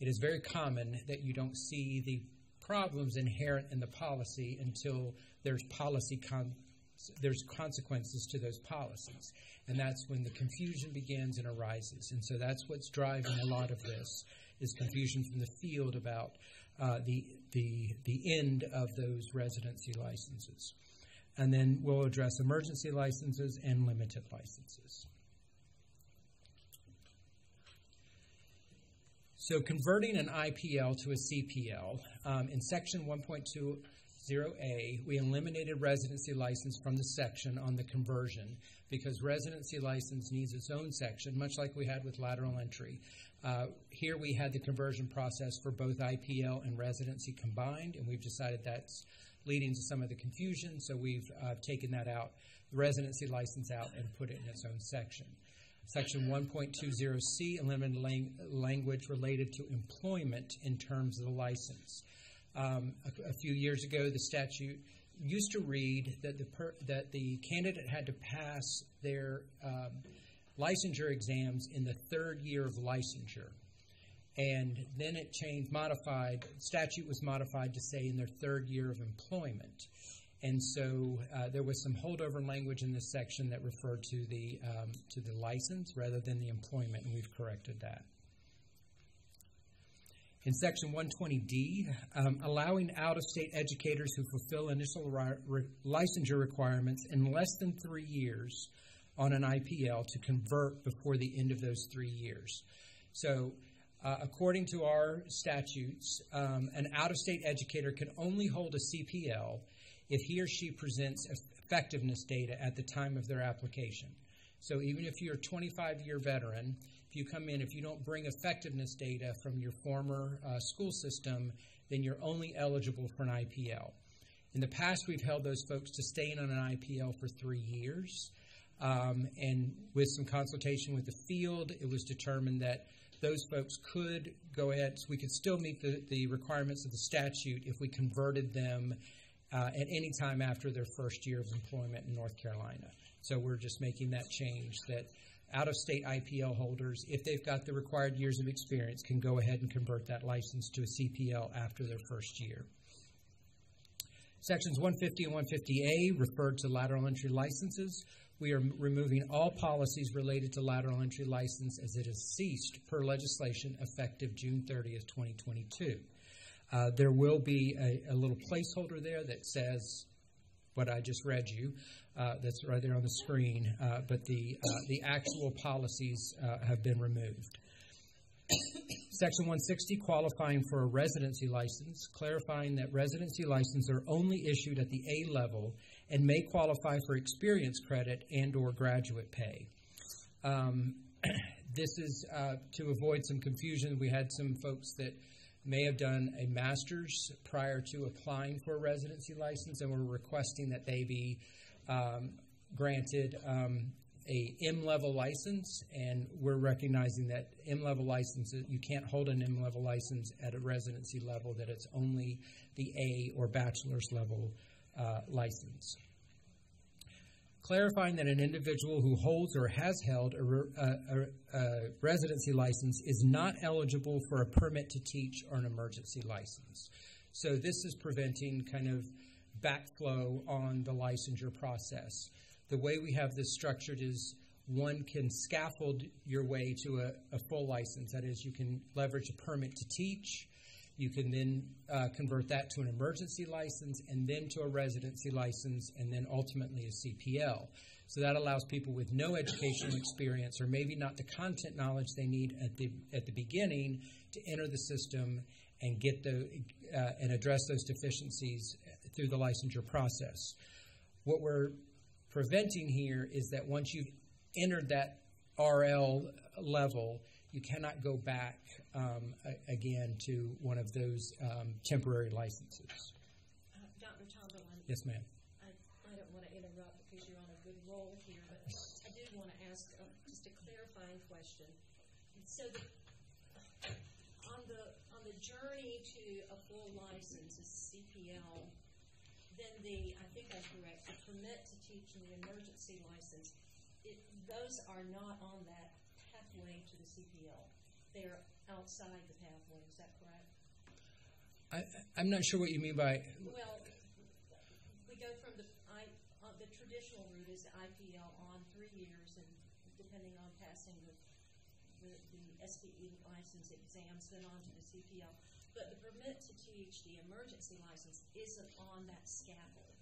It is very common that you don't see the problems inherent in the policy until there's policy con- there's consequences to those policies, and that's when the confusion begins and arises. And so that's what's driving a lot of this is confusion from the field about uh, the, the, the end of those residency licenses. And then we'll address emergency licenses and limited licenses. So, converting an IPL to a CPL, um, in section 1.20A, we eliminated residency license from the section on the conversion because residency license needs its own section, much like we had with lateral entry. Uh, here we had the conversion process for both IPL and residency combined, and we've decided that's leading to some of the confusion, so we've uh, taken that out, the residency license out, and put it in its own section. Section 1.20C eliminated lang- language related to employment in terms of the license. Um, a, a, few years ago, the statute used to read that the per- that the candidate had to pass their um, licensure exams in the third year of licensure. And then it changed, modified, statute was modified to say in their third year of employment. And so uh, there was some holdover language in this section that referred to the, um, to the license rather than the employment, and we've corrected that. In Section 120D, um, allowing out of state educators who fulfill initial ri- re- licensure requirements in less than three years on an IPL to convert before the end of those three years. So, uh, according to our statutes, um, an out of state educator can only hold a CPL if he or she presents effectiveness data at the time of their application. So, even if you're a 25 year veteran, if you come in, if you don't bring effectiveness data from your former uh, school system, then you're only eligible for an IPL. In the past, we've held those folks to staying on an IPL for three years. Um, and with some consultation with the field, it was determined that those folks could go ahead, so we could still meet the, the requirements of the statute if we converted them uh, at any time after their first year of employment in North Carolina. So we're just making that change that out of state IPL holders, if they've got the required years of experience, can go ahead and convert that license to a CPL after their first year. Sections 150 and 150A referred to lateral entry licenses we are removing all policies related to lateral entry license as it has ceased per legislation effective June 30th, 2022. Uh, there will be a, a, little placeholder there that says what I just read you. Uh, that's right there on the screen. Uh, but the uh, the actual policies uh, have been removed. Section 160, qualifying for a residency license, clarifying that residency licenses are only issued at the A level and may qualify for experience credit and or graduate pay. Um, this is uh, to avoid some confusion. We had some folks that may have done a master's prior to applying for a residency license and were requesting that they be um, granted um, a M level license, and we're recognizing that M level license you can't hold an M level license at a residency level; that it's only the A or bachelor's level uh, license. Clarifying that an individual who holds or has held a, a, a, residency license is not eligible for a permit to teach or an emergency license. So, this is preventing kind of backflow on the licensure process the way we have this structured is one can scaffold your way to a, a full license. That is, you can leverage a permit to teach. You can then uh, convert that to an emergency license and then to a residency license and then ultimately a CPL. So that allows people with no educational experience or maybe not the content knowledge they need at the at the beginning to enter the system and get the uh, and address those deficiencies through the licensure process. What we're preventing here is that once you've entered that RL level, you cannot go back um, a- again to one of those um, temporary licenses. Uh, Dr. Tomberlin, Yes, ma'am. I, I don't want to interrupt because you're on a good roll here, but I did want to ask uh, just a clarifying question. So the, on the on the journey to a full license, a CPL, then the I think I'm correct. The permit to teach and the emergency license, it, those are not on that pathway to the CPL. They're outside the pathway. Is that correct? I, I'm not sure what you mean by. Well, we go from the I, uh, the traditional route is the IPL on three years, and depending on passing the the, the SPE license exams, then on to the CPL. But the permit to teach, the emergency license, isn't on that scaffold.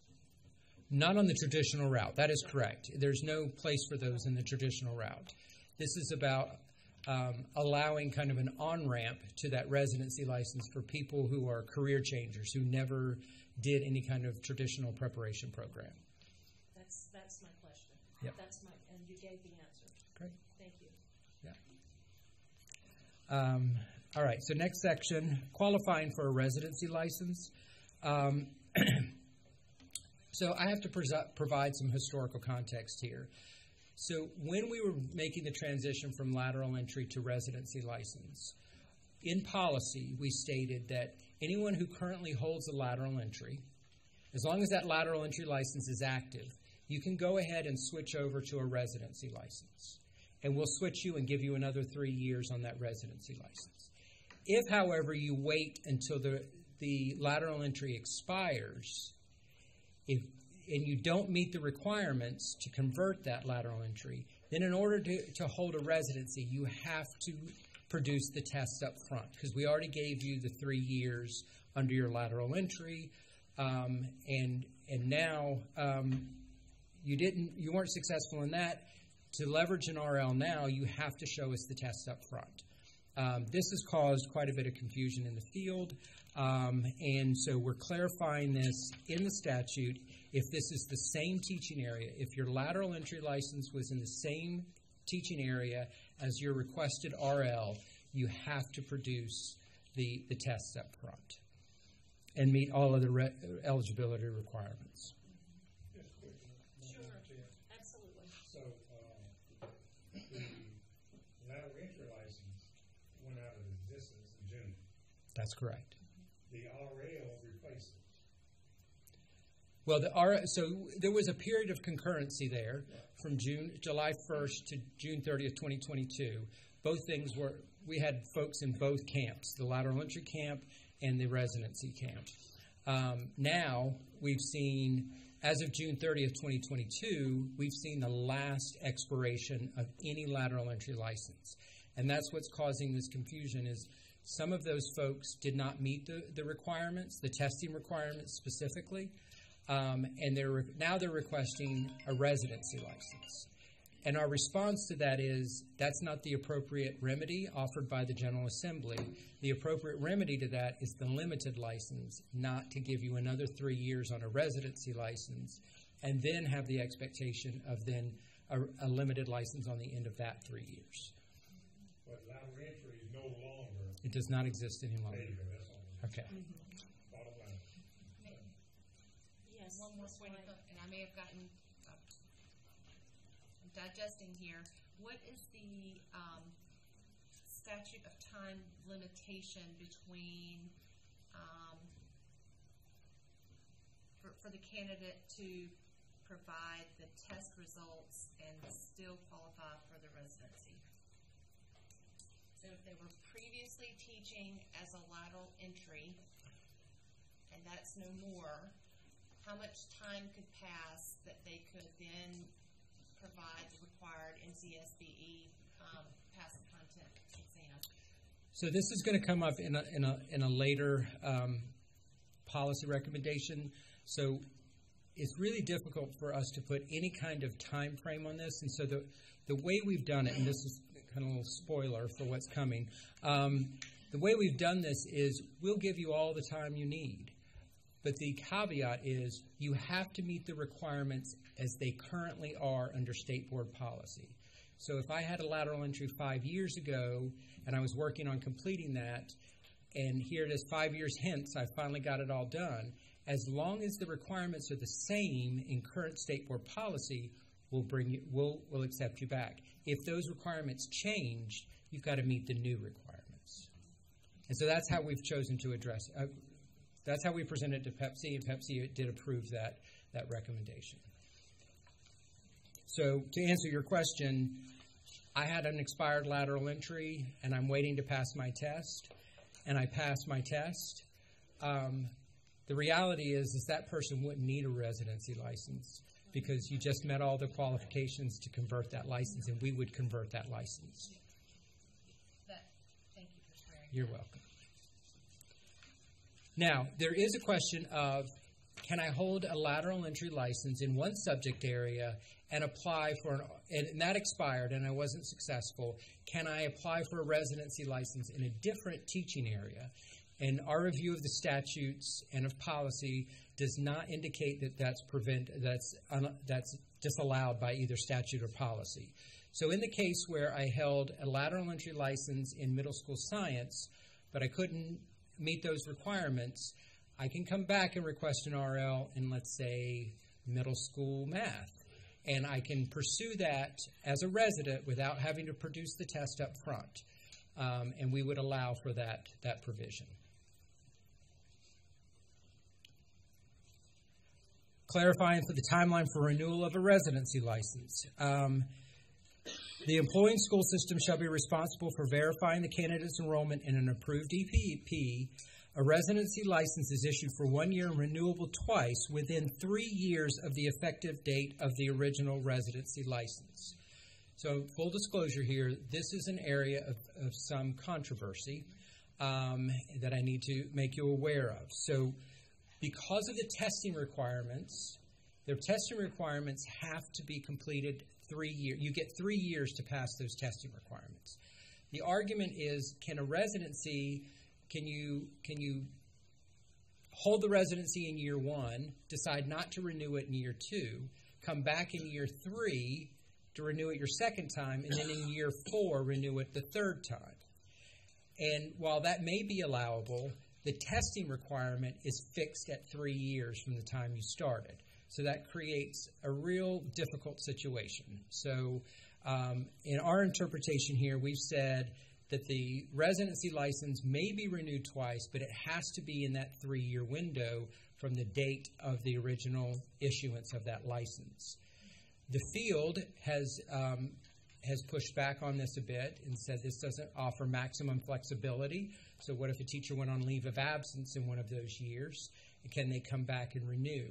Not on the traditional route. That is correct. There's no place for those in the traditional route. This is about um, allowing kind of an on ramp to that residency license for people who are career changers who never did any kind of traditional preparation program. That's that's my question. Yep. That's my and you gave the answer. Great. Thank you. Yeah. Um, all right, so next section qualifying for a residency license. Um, so I have to pres- provide some historical context here. So when we were making the transition from lateral entry to residency license, in policy we stated that anyone who currently holds a lateral entry, as long as that lateral entry license is active, you can go ahead and switch over to a residency license. And we'll switch you and give you another three years on that residency license. If, however, you wait until the, the lateral entry expires, if, and you don't meet the requirements to convert that lateral entry, then in order to, to hold a residency, you have to produce the test up front because we already gave you the three years under your lateral entry, um, and and now um, you didn't you weren't successful in that. To leverage an RL now, you have to show us the test up front. Um, this has caused quite a bit of confusion in the field, um, and so we're clarifying this in the statute. If this is the same teaching area, if your lateral entry license was in the same teaching area as your requested RL, you have to produce the, the tests up front and meet all of the re- eligibility requirements. Sure. Absolutely. So, uh, the lateral entry license went out of existence in June. That's correct. The RL replaced it. Well, the so there was a period of concurrency there from June, July 1st to June 30th, 2022. Both things were, we had folks in both camps, the lateral entry camp and the residency camp. Um, now we've seen as of June 30th, 2022, we've seen the last expiration of any lateral entry license. And that's what's causing this confusion is some of those folks did not meet the, the requirements, the testing requirements specifically, um, and they're re- now they're requesting a residency license. And our response to that is that's not the appropriate remedy offered by the General Assembly. The appropriate remedy to that is the limited license, not to give you another three years on a residency license, and then have the expectation of then a, a limited license on the end of that three years. But lateral entry is no longer, It does not exist any there longer. you go, that's all. Okay. Bottom line. More of- and I may have gotten, uh, I'm digesting here. What is the, um, statute of time limitation between, um, for, for the candidate to provide the test results and still qualify for the residency? So if they were previously teaching as a lateral entry, and that's no more, how much time could pass that they could then provide the required NCSBE um, pass the content exam? So this is going to come up in a, in a, in a later um, policy recommendation. So it's really difficult for us to put any kind of time frame on this. And so the, the way we've done it, and this is kind of a little spoiler for what's coming, um, the way we've done this is we'll give you all the time you need. But the caveat is you have to meet the requirements as they currently are under state board policy. So if I had a lateral entry five years ago and I was working on completing that, and here it is five years hence, I finally got it all done. As long as the requirements are the same in current state board policy, we'll bring you, we'll, we'll accept you back. If those requirements change, you've got to meet the new requirements. And so that's how we've chosen to address. Uh, that's how we presented it to PEPSC, and PEPSC did approve that that recommendation. So to answer your question, I had an expired lateral entry, and I'm waiting to pass my test, and I passed my test. Um, the reality is, is that person wouldn't need a residency license because you just met all the qualifications to convert that license, and we would convert that license. That, thank you for sharing. You're welcome. Now, there is a question of can I hold a lateral entry license in one subject area and apply for an, and that expired and I wasn't successful. Can I apply for a residency license in a different teaching area? And our review of the statutes and of policy does not indicate that that's prevent that's un, that's disallowed by either statute or policy. So in the case where I held a lateral entry license in middle school science, but I couldn't meet those requirements, I can come back and request an RL in, let's say, middle school math. And I can pursue that as a resident without having to produce the test up front. Um, and we would allow for that, that provision. Clarifying for the timeline for renewal of a residency license. Um, the employing school system shall be responsible for verifying the candidate's enrollment in an approved EPP. A residency license is issued for one year and renewable twice within three years of the effective date of the original residency license. So, full disclosure here, this is an area of, of some controversy um, that I need to make you aware of. So, because of the testing requirements, their testing requirements have to be completed three years. You get three years to pass those testing requirements. The argument is, can a residency, can you can you hold the residency in year one, decide not to renew it in year two, come back in year three to renew it your second time, and then in year four renew it the third time. And while that may be allowable, the testing requirement is fixed at three years from the time you started. So that creates a real difficult situation. So, um, in our interpretation here, we've said that the residency license may be renewed twice, but it has to be in that three year window from the date of the original issuance of that license. The field has um, has pushed back on this a bit and said this doesn't offer maximum flexibility. So, what if a teacher went on leave of absence in one of those years? Can they come back and renew?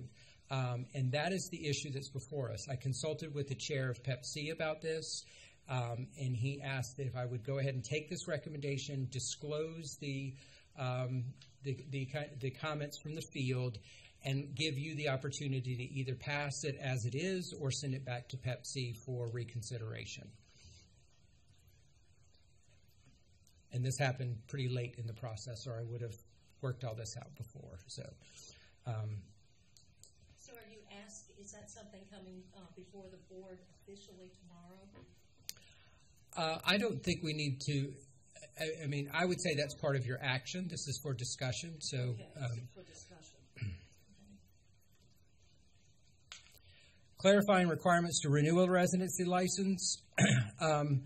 Um, and that is the issue that's before us. I consulted with the chair of PEPSC about this, um, and he asked if I would go ahead and take this recommendation, disclose the, um, the, the, the comments from the field, and give you the opportunity to either pass it as it is or send it back to PEPSC for reconsideration. And this happened pretty late in the process, or I would have worked all this out before. So, um, So are you asked, is that something coming uh, before the board officially tomorrow? uh, I don't think we need to. I, I mean, I would say that's part of your action. This is for discussion. So, Okay, um, for discussion. clarifying requirements to renew a residency license. um,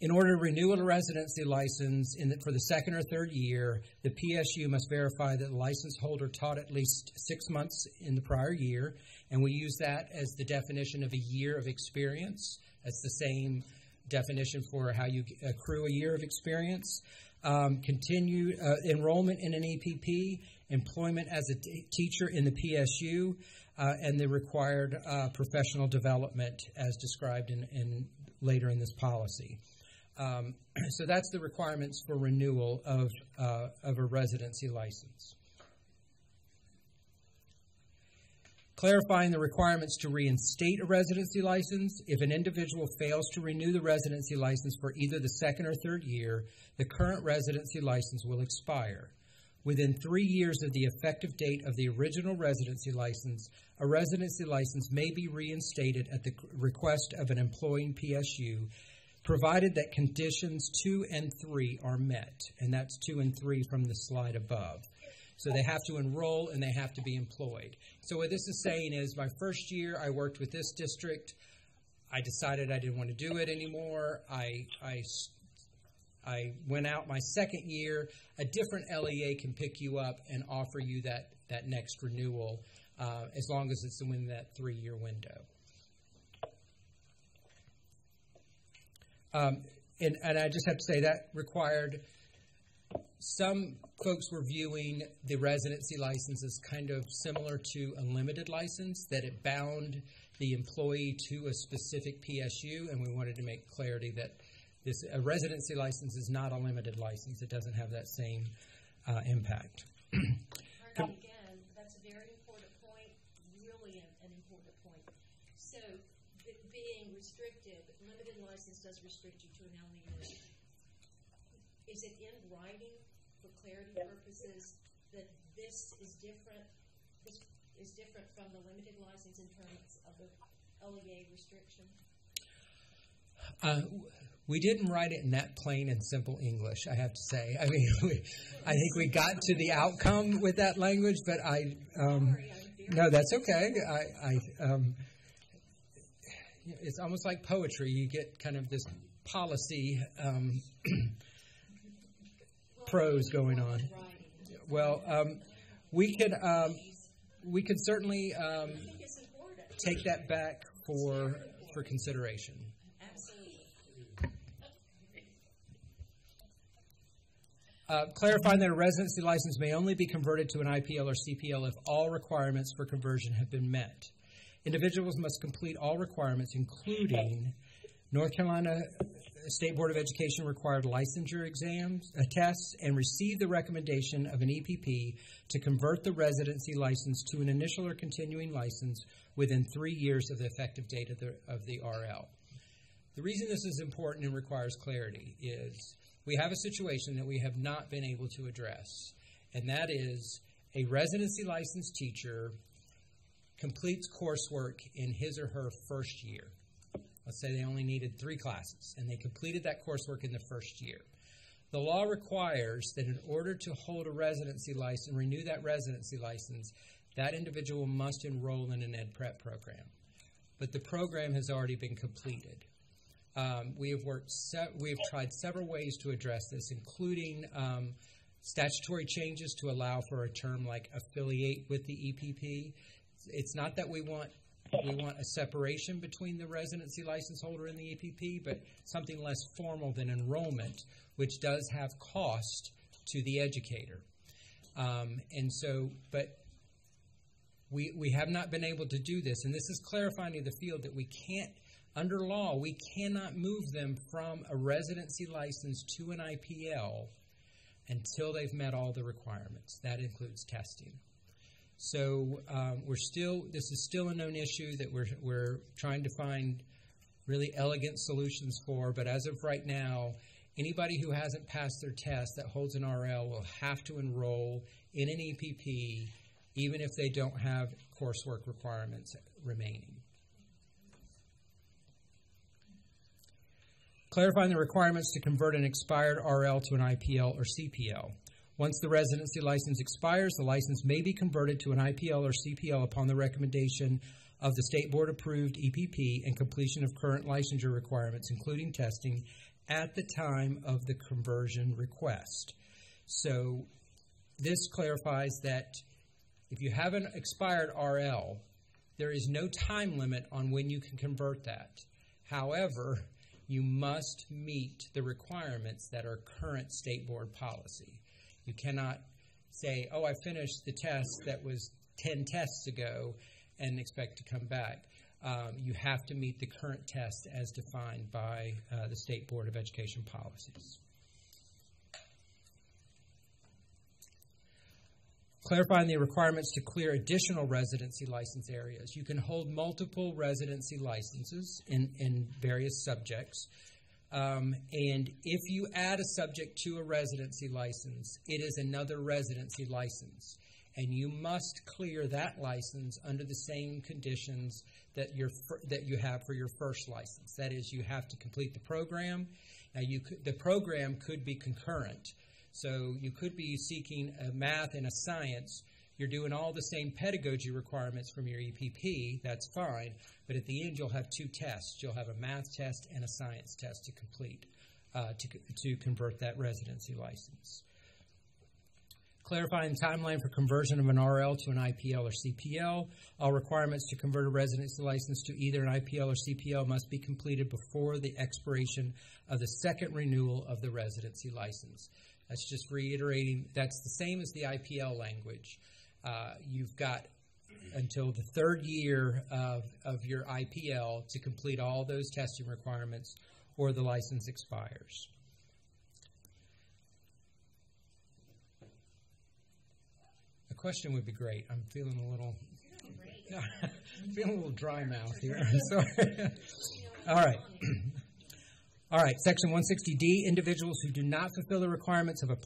in order to renew a residency license in the, for the second or third year, the PSU must verify that the license holder taught at least six months in the prior year, and we use that as the definition of a year of experience. That's the same definition for how you accrue a year of experience. Um, continue uh, enrollment in an EPP, employment as a t- teacher in the PSU, uh, and the required uh, professional development as described in, in later in this policy. Um, so that's the requirements for renewal of, uh, of a residency license. Clarifying the requirements to reinstate a residency license. If an individual fails to renew the residency license for either the second or third year, the current residency license will expire. Within three years of the effective date of the original residency license, a residency license may be reinstated at the request of an employing PSU, provided that conditions two and three are met. And that's two and three from the slide above. So they have to enroll and they have to be employed. So what this is saying is my first year I worked with this district. I decided I didn't want to do it anymore. I, I, I went out my second year. A different LEA can pick you up and offer you that, that next renewal uh, as long as it's within that three year window. Um, and, and I just have to say that required some folks were viewing the residency license as kind of similar to a limited license, that it bound the employee to a specific PSU, and we wanted to make clarity that this a residency license is not a limited license. It doesn't have that same uh, impact. Again, that's a very important point, really an, an important point. So, being restricted, limited license does restrict you to an LEA. Is it in writing for clarity purposes that this is different, this is different from the limited license in terms of the LEA restriction? Uh, we didn't write it in that plain and simple English, I have to say. I mean, we, I think we got to the outcome with that language, but I. Um, no, that's okay. I. I um, it's almost like poetry. You get kind of this policy um, prose going on. Well, um, we could um, we could certainly um, take that back for for consideration. Uh, clarifying that a residency license may only be converted to an IPL or CPL if all requirements for conversion have been met. Individuals must complete all requirements, including North Carolina State Board of Education required licensure exams, uh, tests, and received the recommendation of an EPP to convert the residency license to an initial or continuing license within three years of the effective date of the, of the RL. The reason this is important and requires clarity is we have a situation that we have not been able to address, and that is a residency licensed teacher completes coursework in his or her first year. Let's say they only needed three classes, and they completed that coursework in the first year. The law requires that in order to hold a residency license, renew that residency license, that individual must enroll in an ed prep program. But the program has already been completed. Um, we have worked. We have tried several ways to address this, including um, statutory changes to allow for a term like affiliate with the EPP. It's not that we want we want a separation between the residency license holder and the EPP, but something less formal than enrollment, which does have cost to the educator. Um, and so, but We, we have not been able to do this, and this is clarifying to the field that we can't, under law, we cannot move them from a residency license to an IPL until they've met all the requirements. That includes testing. So um, we're still, this is still a known issue that we're, we're trying to find really elegant solutions for, but as of right now, anybody who hasn't passed their test that holds an RL will have to enroll in an EPP even if they don't have coursework requirements remaining. Clarifying the requirements to convert an expired RL to an IPL or CPL. Once the residency license expires, the license may be converted to an IPL or CPL upon the recommendation of the state board approved EPP and completion of current licensure requirements, including testing, at the time of the conversion request. So this clarifies that if you have an expired RL, there is no time limit on when you can convert that. However, you must meet the requirements that are current state board policy. You cannot say, oh, I finished the test that was 10 tests ago and expect to come back. Um, you have to meet the current test as defined by uh, the State Board of Education policies. Clarifying the requirements to clear additional residency license areas. You can hold multiple residency licenses in, in various subjects. Um, and if you add a subject to a residency license, it is another residency license. And you must clear that license under the same conditions that, you that you have for your first license. That is, you have to complete the program. Now, you could, the program could be concurrent. So you could be seeking a math and a science. You're doing all the same pedagogy requirements from your EPP. That's fine. But at the end, you'll have two tests. You'll have a math test and a science test to complete uh, to, to convert that residency license. Clarifying the timeline for conversion of an RL to an IPL or CPL. All requirements to convert a residency license to either an IPL or CPL must be completed before the expiration of the second renewal of the residency license. That's just reiterating, that's the same as the IPL language. Uh, you've got until the third year of, of your IPL to complete all those testing requirements or the license expires. A question would be great. I'm feeling a little feeling a little dry mouth here. Sorry. All right. All right, Section 160D individuals who do not fulfill the requirements of a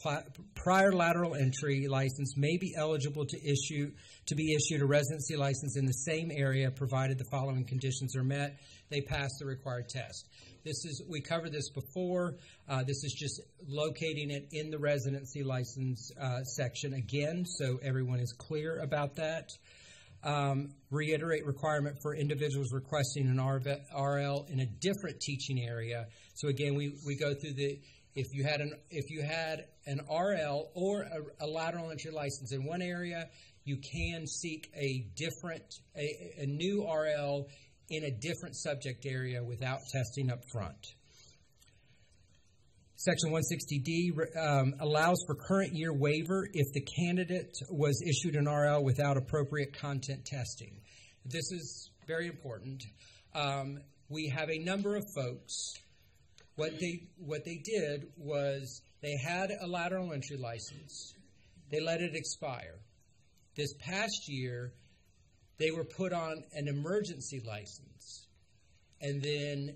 prior lateral entry license may be eligible to issue to be issued a residency license in the same area provided the following conditions are met. They pass the required test. This is we covered this before. Uh, this is just locating it in the residency license uh, section again, so everyone is clear about that. Um, reiterate requirement for individuals requesting an RL in a different teaching area. So again, we, we go through the if you had an if you had an RL or a, a lateral entry license in one area, you can seek a different a, a new RL in a different subject area without testing up front. Section 160D um, allows for current year waiver if the candidate was issued an RL without appropriate content testing. This is very important. Um, we have a number of folks. What they what they did was they had a lateral entry license. They let it expire. This past year, they were put on an emergency license, and then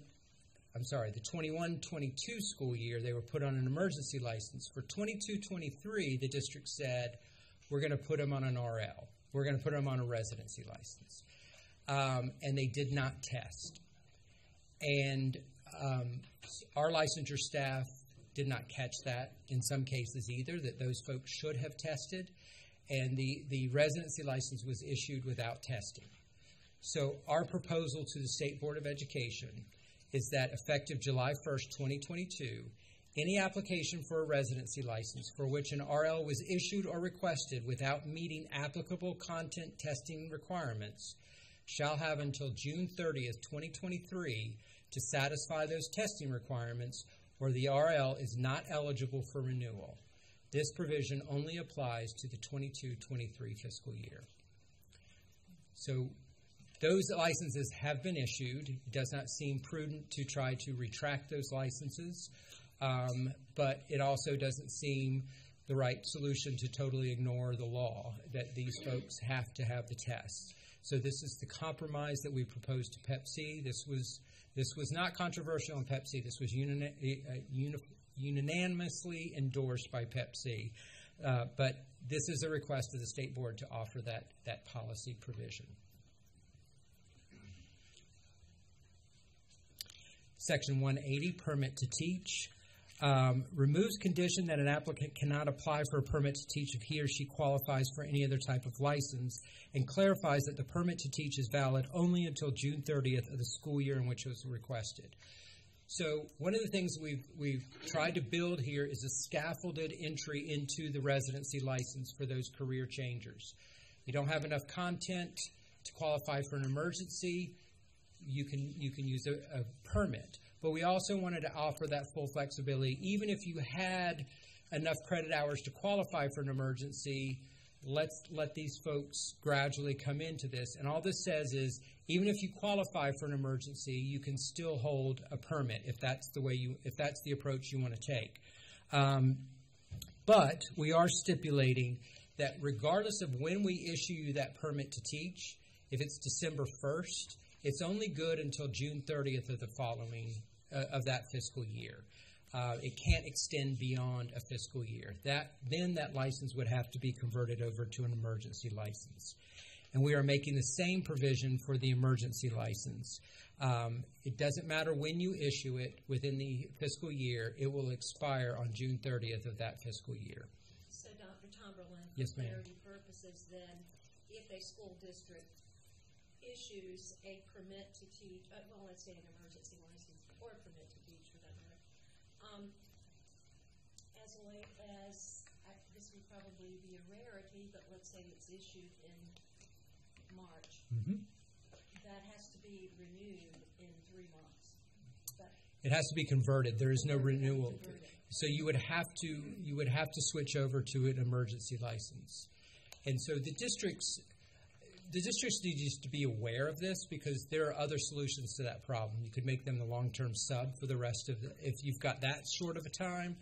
I'm sorry, the 21 22 school year, they were put on an emergency license. For 22 23, the district said, we're going to put them on an RL. We're going to put them on a residency license. Um, and they did not test. And um, our licensure staff did not catch that in some cases either, that those folks should have tested. And the, the residency license was issued without testing. So, our proposal to the State Board of Education is that effective July 1st, 2022, any application for a residency license for which an RL was issued or requested without meeting applicable content testing requirements shall have until June 30th, 2023 to satisfy those testing requirements or the RL is not eligible for renewal. This provision only applies to the 22 23 fiscal year. So those licenses have been issued. It does not seem prudent to try to retract those licenses, um, but it also doesn't seem the right solution to totally ignore the law that these folks have to have the test. So this is the compromise that we proposed to PEPSC. This was this was not controversial in PEPSC. This was uh, unanimously endorsed by PEPSC. Uh, but this is a request of the state board to offer that that policy provision. Section 180, permit to teach, um, removes condition that an applicant cannot apply for a permit to teach if he or she qualifies for any other type of license, and clarifies that the permit to teach is valid only until June 30th of the school year in which it was requested. So one of the things we've we've tried to build here is a scaffolded entry into the residency license for those career changers. You don't have enough content to qualify for an emergency you can you can use a, a permit. But we also wanted to offer that full flexibility, even if you had enough credit hours to qualify for an emergency. Let's let these folks gradually come into this. And all this says is, even if you qualify for an emergency, you can still hold a permit if that's the way you if that's the approach you want to take. Um, but we are stipulating that regardless of when we issue you that permit to teach, if it's December 1st, it's only good until June 30th of the following of that fiscal year. Uh, it can't extend beyond a fiscal year. That then that license would have to be converted over to an emergency license, and we are making the same provision for the emergency license. Um, it doesn't matter when you issue it within the fiscal year; it will expire on June 30th of that fiscal year. So, Dr. Tomberlin, Yes, for clarity purposes, then, if a school district issues a permit to teach, uh, well, let's say an emergency license or a permit to teach for that matter, um, as late as, I, this would probably be a rarity, but let's say it's issued in March, Mm-hmm. that has to be renewed in three months. But It has to be converted. There is no renewal. So you would have to you would have to switch over to an emergency license. And so the districts the districts need just to be aware of this because there are other solutions to that problem. You could make them the long-term sub for the rest of the if you've got that short of a time,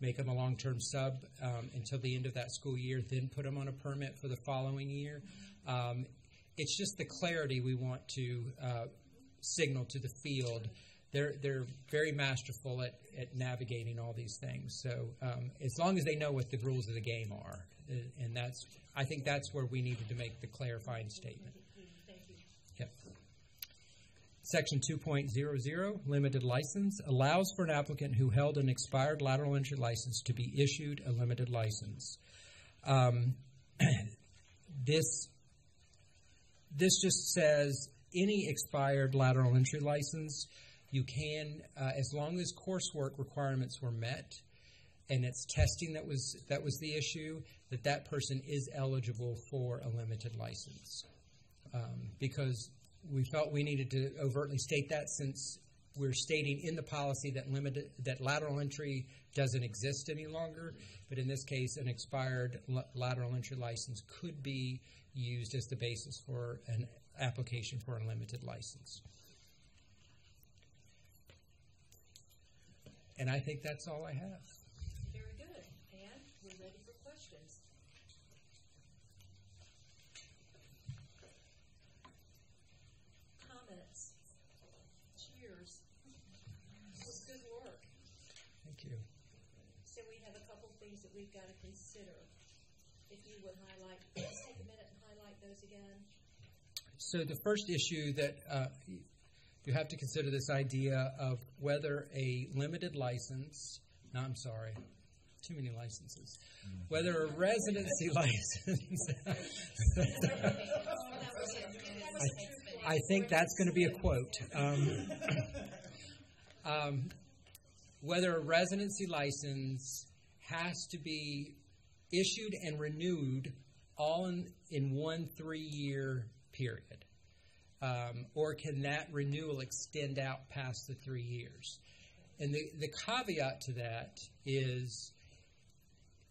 make them a long-term sub um, until the end of that school year, then put them on a permit for the following year. Um, it's just the clarity we want to uh, signal to the field. They're they're very masterful at, at navigating all these things. So um, as long as they know what the rules of the game are, and that's I think that's where we needed to make the clarifying statement. thank you. Yep. Section 2.00, limited license, allows for an applicant who held an expired lateral entry license to be issued a limited license. Um, this, this just says any expired lateral entry license, you can, uh, as long as coursework requirements were met, and it's testing that was that was the issue, that that person is eligible for a limited license um, because we felt we needed to overtly state that since we're stating in the policy that limited that lateral entry doesn't exist any longer. But in this case, an expired la- lateral entry license could be used as the basis for an application for a limited license. And I think that's all I have. Very good. And we're ready for questions. Comments? Cheers. This was good work. Thank you. So we have a couple things that we've got to consider. If you would highlight, take a minute and highlight those again. So the first issue that uh, you have to consider this idea of whether a limited license, no, I'm sorry, too many licenses, whether a residency license, I, I think that's going to be a quote. Um, um, whether a residency license has to be issued and renewed all in, in one three year period. Um, or can that renewal extend out past the three years? And the, the caveat to that is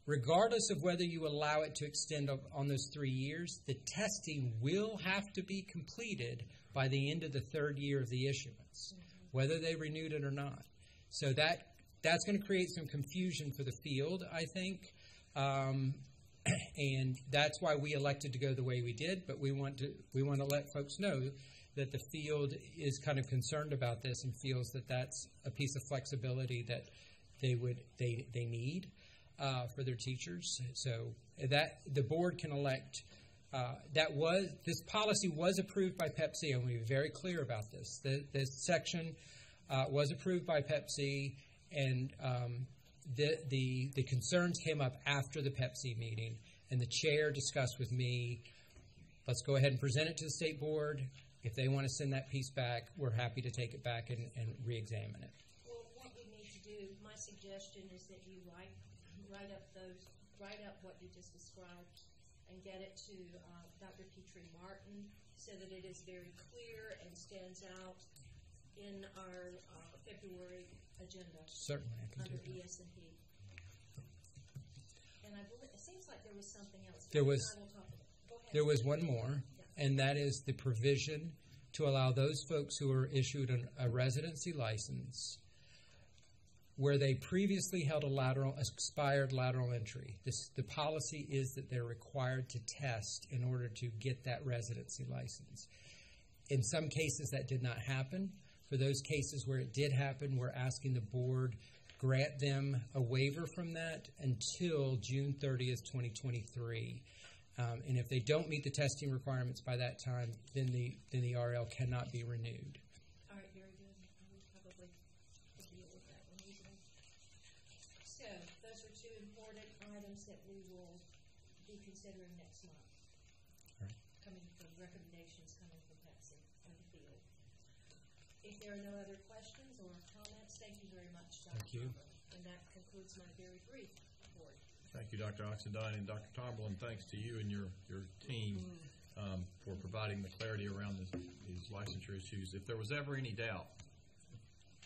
regardless of whether you allow it to extend on those three years, the testing will have to be completed by the end of the third year of the issuance, whether they renewed it or not. So that that's going to create some confusion for the field, I think. Um, and that's why we elected to go the way we did. But we want to we want to let folks know that the field is kind of concerned about this and feels that that's a piece of flexibility that they would they they need uh, for their teachers. So that the board can elect. Uh, that was this policy was approved by PEPSC, and we were very clear about this. The, this section uh, was approved by PEPSC, and um, the, the the concerns came up after the PEPSC meeting, and the chair discussed with me. Let's go ahead and present it to the state board. If they want to send that piece back, we're happy to take it back and, and re-examine it. Well, what we need to do, my suggestion is that you write, write up those, write up what you just described and get it to uh, Dr. Petrie Martin so that it is very clear and stands out in our uh, February agenda Certainly, I can do under that. ES and P. And I believe, it seems like there was something else. There was- I will talk about it. Go ahead. There was one more, and that is the provision to allow those folks who are issued an, a residency license where they previously held a lateral expired lateral entry. This, the policy is that they're required to test in order to get that residency license. In some cases, that did not happen. For those cases where it did happen, we're asking the board grant them a waiver from that until June 30th, 2023. Um, and if they don't meet the testing requirements by that time, then the then the RL cannot be renewed. All right, very good. I will probably deal with that one easily. So, those are two important items that we will be considering next month. All right. Coming from recommendations coming from PEPSC and the field. If there are no other questions or comments, thank you very much, Dr. Thank you. Tomberlin. And that concludes my very brief report. Thank you, Dr. Oxendine, and Dr. Tomberlin, thanks to you and your, your team um, for providing the clarity around this, these licensure issues. If there was ever any doubt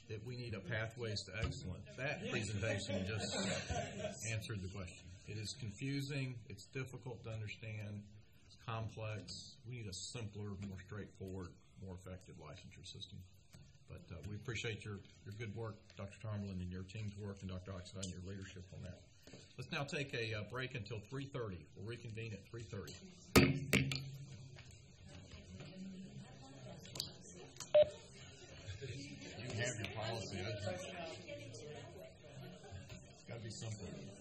that we need a pathways to excellence, that presentation just answered the question. It is confusing, it's difficult to understand, it's complex. We need a simpler, more straightforward, more effective licensure system. But uh, we appreciate your, your good work, Dr. Tomberlin, and your team's work, and Dr. Oxendine, your leadership on that. Let's now take a uh, break until 3:30. We'll reconvene at 3:30. You have your policy. It's got to be something.